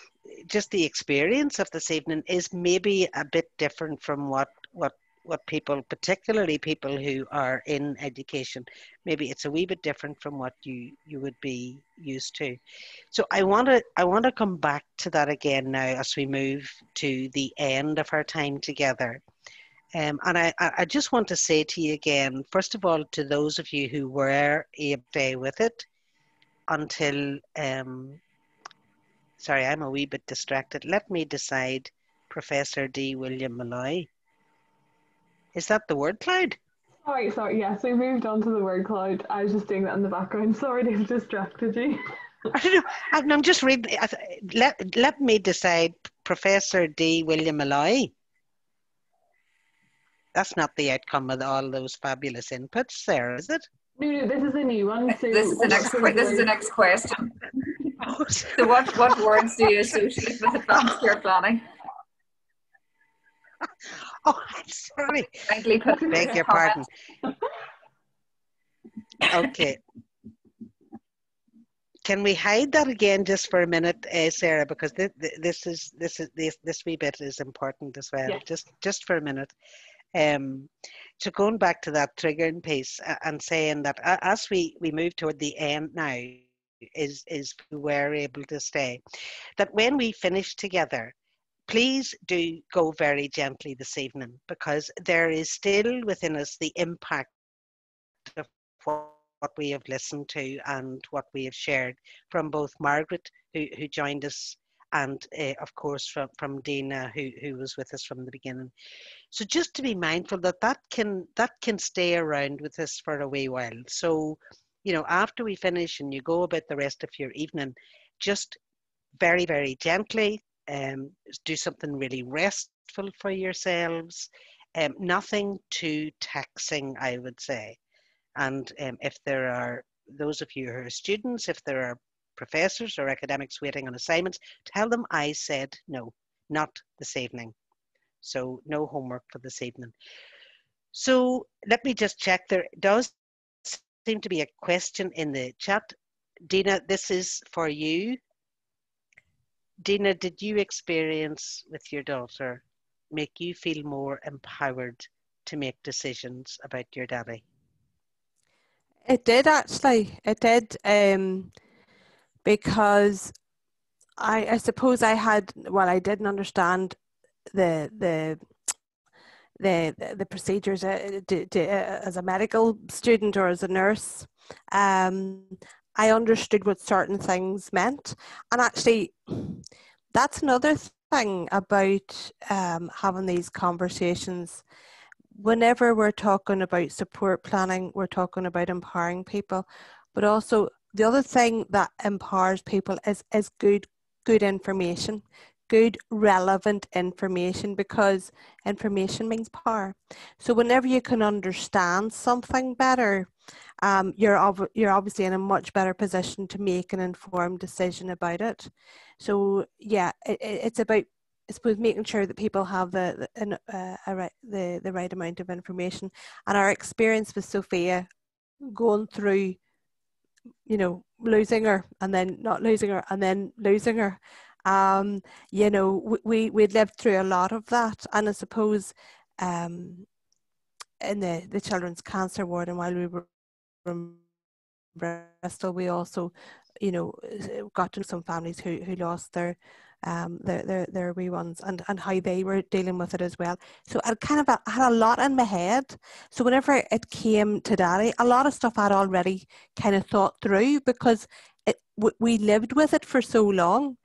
just the experience of this evening is maybe a bit different from what, what what people, particularly people who are in education, maybe it's a wee bit different from what you you would be used to. So I want to I want to come back to that again now as we move to the end of our time together. Um, and I, I just want to say to you again, first of all, to those of you who were able to with it until, um, sorry, I'm a wee bit distracted. Let me decide, Professor D. William Molloy. Is that the word cloud? Sorry, sorry. Yes, we moved on to the word cloud. I was just doing that in the background. [LAUGHS] Sorry to have distracted you. I don't know. I'm just reading. Let, let me decide. Professor D. William Molloy. That's not the outcome of all those fabulous inputs there, is it? No, no, this is a new one. So this is the next. This is the next question. [LAUGHS] so, what what words do you associate with advanced care planning? [LAUGHS] [LAUGHS] Oh, I'm sorry. Beg your pardon. Okay. Can we hide that again just for a minute, uh, Sarah? Because this, this is this is this this wee bit is important as well. Yeah. Just just for a minute. Um, so going back to that triggering piece uh, and saying that uh, as we we move toward the end now, is is we were able to stay. That when we finish together, please do go very gently this evening because there is still within us the impact of what we have listened to and what we have shared from both Margaret, who, who joined us, and uh, of course from, from Dina, who, who was with us from the beginning. So just to be mindful that that can that can stay around with us for a wee while. So, you know, after we finish and you go about the rest of your evening, just very very gently um, do something really restful for yourselves. Um, nothing too taxing, I would say. And um, if there are those of you who are students, if there are professors or academics waiting on assignments, tell them I said no, not this evening. So no homework for this evening. So let me just check. There does seem to be a question in the chat. Dina, this is for you. Dina, did you experience with your daughter make you feel more empowered to make decisions about your daddy? It did actually. It did. Um, because I, I suppose I had well, I didn't understand the the the the procedures uh, to, to, uh, as a medical student or as a nurse. Um, I understood what certain things meant. And actually, that's another thing about um, having these conversations. Whenever we're talking about support planning, we're talking about empowering people, but also the other thing that empowers people is, is good good information good relevant information because information means power so whenever you can understand something better um, you're, ob- you're obviously in a much better position to make an informed decision about it. So yeah, it, it's about I suppose making sure that people have the the, uh, right, the the right amount of information. And our experience with Sophia going through, you know, losing her and then not losing her and then losing her. Um, you know, we we'd lived through a lot of that, and I suppose um, in the the children's cancer ward, and while we were from Bristol, we also, you know, got to some families who, who lost their um, their, their, their wee ones and, and how they were dealing with it as well. So I kind of I had a lot in my head. So whenever it came to daddy, a lot of stuff I'd already kind of thought through because it, we lived with it for so long.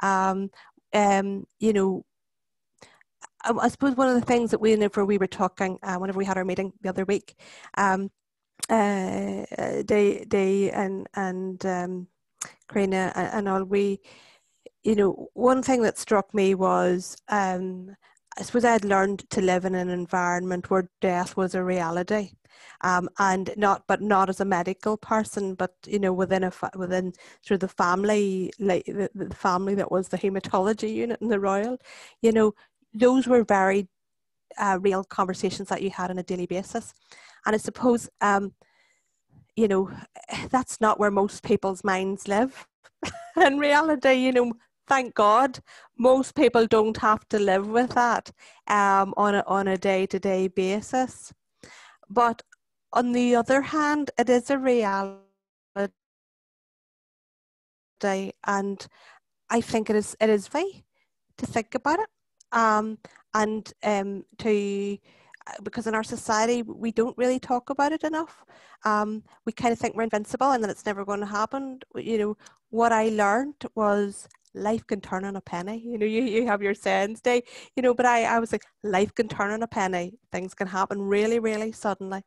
Um, um, you know, I, I, suppose one of the things that we, whenever we were talking, uh, whenever we had our meeting the other week, um, uh, they they and and um, and, all we, you know, one thing that struck me was um, I suppose I had learned to live in an environment where death was a reality, um, and not, but not as a medical person, but you know, within a fa- within of the family, like the, the family that was the hematology unit in the Royal, you know, those were very uh, real conversations that you had on a daily basis, and I suppose, um, you know, that's not where most people's minds live. [LAUGHS] in reality, you know, thank God, most people don't have to live with that um, on a, on a day-to-day basis. But on the other hand, it is a reality, and I think it is it is way to think about it, um, and um, to because in our society we don't really talk about it enough. Um, we kind of think we're invincible and that it's never going to happen. You know, what I learned was life can turn on a penny. You know, you, you have your sayings day, you know, but I, I was like, life can turn on a penny. Things can happen really, really suddenly,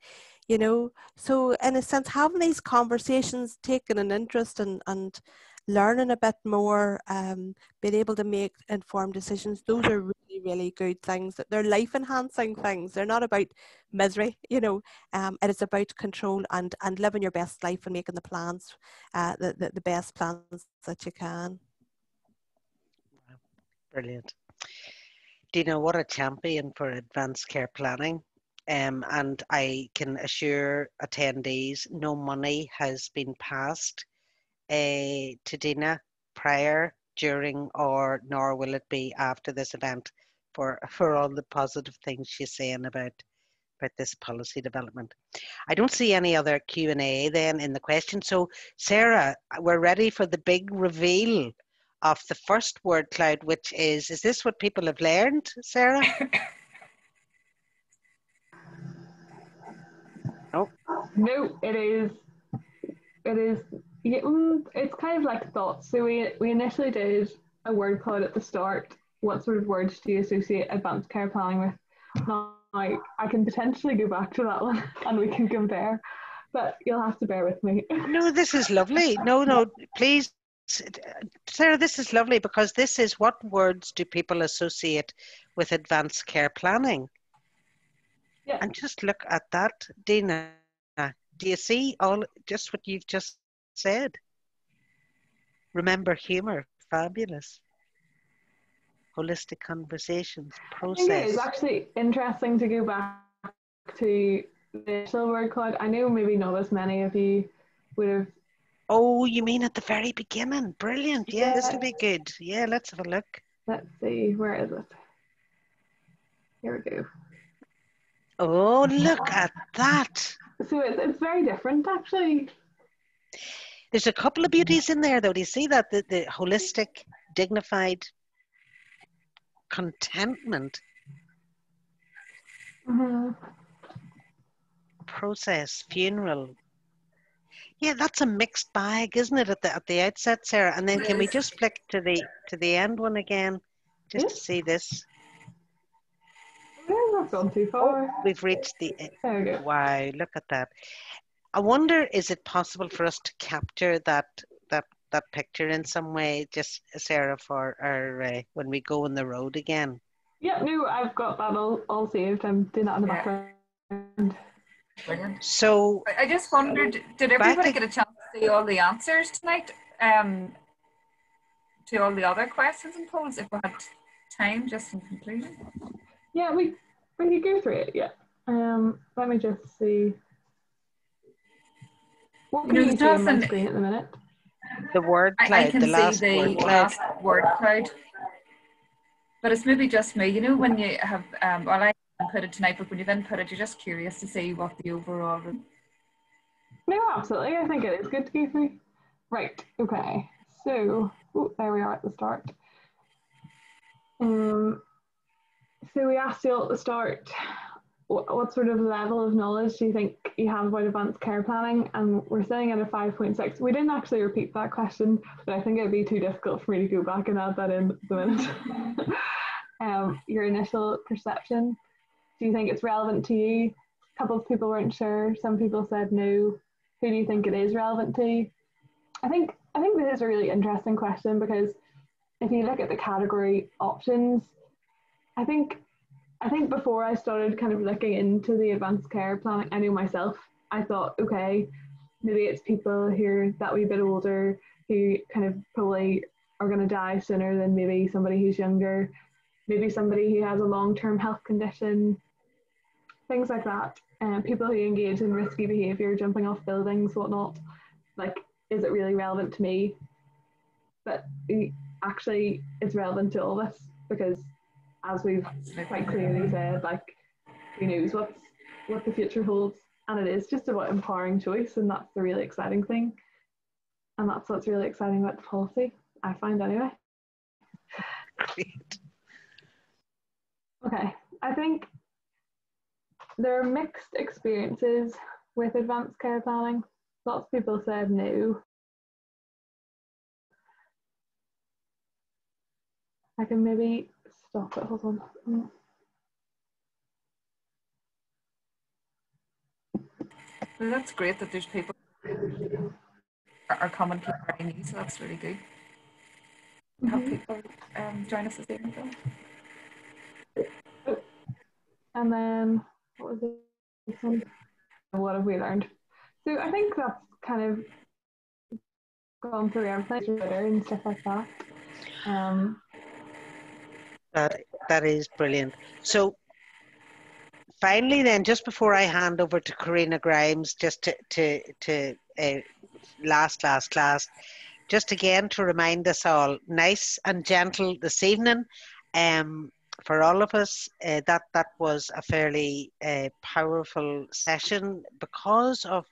you know. So in a sense, having these conversations, taking an interest and, and learning a bit more, um, being able to make informed decisions, those are really, really good things. They're life enhancing things. They're not about misery, you know. Um, it is about control and, and living your best life and making the plans, uh, the, the, the best plans that you can. Brilliant. Dina, what a champion for advanced care planning. Um, and I can assure attendees no money has been passed uh, to Dina prior, during, or nor will it be after this event for, for all the positive things she's saying about about this policy development. I don't see any other Q&A then in the question. So Sarah, we're ready for the big reveal of the first word cloud, which is, is this what people have learned, Sarah? [LAUGHS] no. No, it is, it is, yeah, mm, it's kind of like thoughts. So we, we initially did a word cloud at the start. What sort of words do you associate advanced care planning with? Now, I can potentially go back to that one [LAUGHS] and we can compare, but you'll have to bear with me. No, this is lovely. No, no, please Sarah, this is lovely because this is what words do people associate with advanced care planning? Yeah. And just look at that, Dina. Do you see all just what you've just said? Remember humor, fabulous. Holistic conversations, process. It's actually interesting to go back to the word cloud. I know maybe not as many of you would have Oh, you mean at the very beginning? Brilliant. Yeah, yeah. this will be good. Yeah, let's have a look. Let's see. Where is it? Here we go. Oh, look at that. So it's, it's very different, actually. There's a couple of beauties in there, though. Do you see that? The, the holistic, dignified contentment. Mm-hmm. Process, funeral, yeah, that's a mixed bag, isn't it, at the at the outset, Sarah? And then can we just flick to the to the end one again, just yes. to see this? Yeah, not gone too far. Oh, we've reached the end. Wow, look at that. I wonder, is it possible for us to capture that that that picture in some way, just Sarah, for our uh, when we go on the road again? Yeah, no, I've got that all, all saved. I'm doing that in the yeah. background. So I just wondered, did everybody get a chance to see all the answers tonight um, to all the other questions and polls if we had time just in conclusion? Yeah, we we could go through it. Yeah. Um, let me just see. What can you, see on my screen at the minute? The word cloud. I, I can the last see the word last word cloud. But it's maybe just me. You know when you have um, well, I put it tonight, but when you then put it, you're just curious to see what the overall. No, absolutely. I think it is good to go through. Right. Okay. So oh, there we are at the start. Um. So we asked you at the start, what, sort of level of knowledge do you think you have about advanced care planning? And we're sitting at a 5.6. We didn't actually repeat that question, but I think it'd be too difficult for me to go back and add that in the minute. [LAUGHS] um, your initial perception do you think it's relevant to you? A couple of people weren't sure. Some people said no. Who do you think it is relevant to? I think I think this is a really interesting question because if you look at the category options, I think I think before I started kind of looking into the advanced care planning, I knew myself. I thought, okay, maybe it's people who are that wee bit older who kind of probably are going to die sooner than maybe somebody who's younger, maybe somebody who has a long term health condition, things like that. And um, people who engage in risky behaviour, jumping off buildings, whatnot. Like, is it really relevant to me? But actually, it's relevant to all of us because, as we've quite clearly said, like, who knows what's, what the future holds. And it is just about empowering choice, and that's the really exciting thing. And that's what's really exciting about the policy. I find anyway. Great. Okay, I think there are mixed experiences with advanced care planning. Lots of people said no. I can maybe stop it, hold on. Well, that's great that there's people are coming to our needs, so that's really good. Mm -hmm. Have people um, join us this evening, And then, what was it? What have we learned? So I think that's kind of gone through everything and stuff like that. Um, that, that is brilliant. So finally then, just before I hand over to Karina Grimes, just to, to, to uh, last, last, last, just again to remind us all, nice and gentle this evening. Um, for all of us, uh, that that was a fairly uh, powerful session because of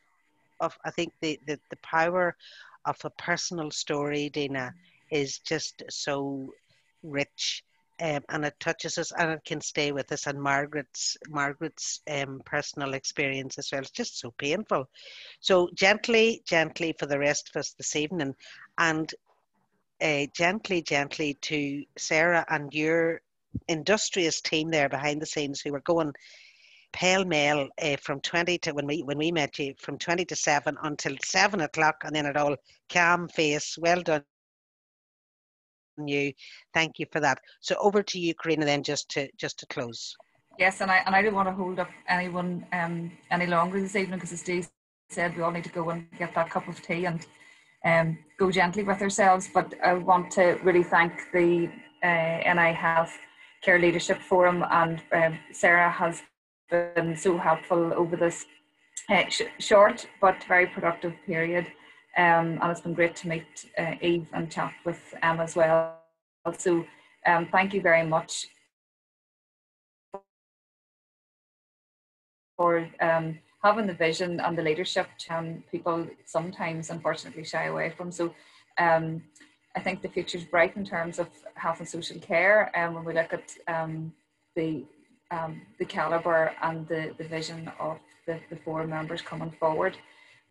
of I think the, the the power of a personal story, Dina, is just so rich um, and it touches us and it can stay with us and margaret's margaret's um, personal experience as well it's just so painful. So gently gently for the rest of us this evening and uh, gently gently to sarah and your industrious team there behind the scenes who were going pale male uh, from 20 to when we when we met you from 20 to 7 until 7 o'clock and then it all calm face well done you. Thank you for that. So over to you, Karina, then just to just to close. Yes, and I and I don't want to hold up anyone um, any longer this evening because as Steve said, we all need to go and get that cup of tea and um, go gently with ourselves. But I want to really thank the uh, NI Health Care Leadership Forum and um, Sarah has been so helpful over this uh, sh- short but very productive period. Um, and it's been great to meet uh, Eve and chat with Emma as well. So um, thank you very much for um, having the vision and the leadership um, people sometimes unfortunately shy away from. So um, I think the future is bright in terms of health and social care and um, when we look at um, the the calibre and the, the vision of the, the four members coming forward.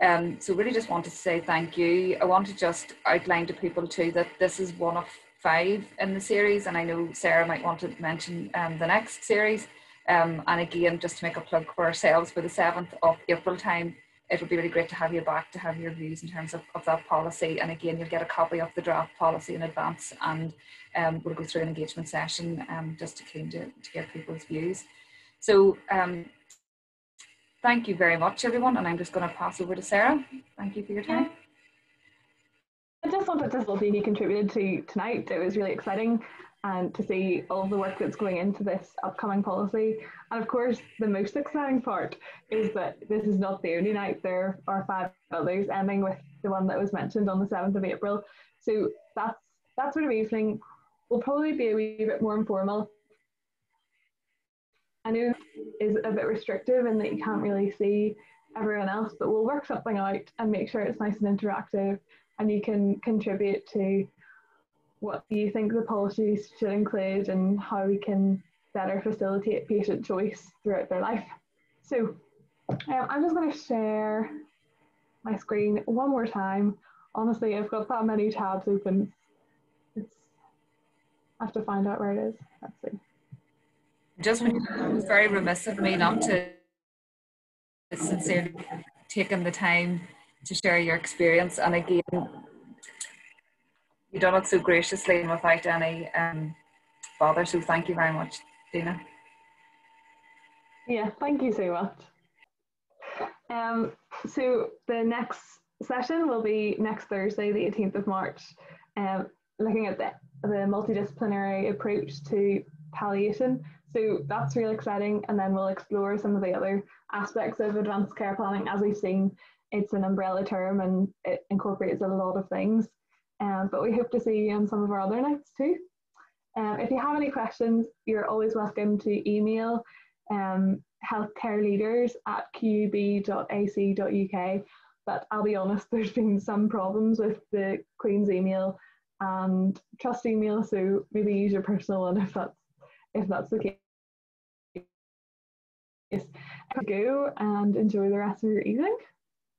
Um, so really just wanted to say thank you. I want to just outline to people too that this is one of five in the series and I know Sarah might want to mention um, the next series. Um, and again, just to make a plug for ourselves for the 7th of April time, it would be really great to have you back to have your views in terms of, of that policy. And again, you'll get a copy of the draft policy in advance and um, we'll go through an engagement session um, just to, to, to get people's views. So um, Thank you very much, everyone. And I'm just going to pass over to Sarah. Thank you for your time. I just wanted to say he contributed to tonight. It was really exciting and to see all the work that's going into this upcoming policy. And of course, the most exciting part is that this is not the only night. There are five others, ending with the one that was mentioned on the 7th of April. So that's that sort of evening will probably be a wee bit more informal I know is a bit restrictive in that you can't really see everyone else, but we'll work something out and make sure it's nice and interactive and you can contribute to what do you think the policies should include and how we can better facilitate patient choice throughout their life. So um, I'm just going to share my screen one more time. Honestly, I've got that many tabs open. It's, I have to find out where it is. Let's see just very remiss of me not to sincerely taking the time to share your experience. And again, you've done it so graciously and without any um, bother. So thank you very much, Dina. Yeah, thank you so much. Um, so the next session will be next Thursday, the 18th of March, um, looking at the, the multidisciplinary approach to palliation. So that's really exciting. And then we'll explore some of the other aspects of advanced care planning. As we've seen, it's an umbrella term and it incorporates a lot of things. Um, but we hope to see you on some of our other nights too. Um, if you have any questions, you're always welcome to email um, healthcare leaders at qub.ac.uk. But I'll be honest, [LAUGHS] there's been some problems with the Queen's email and trust email, so maybe use your personal one if that's if that's the case. Go and enjoy the rest of your evening.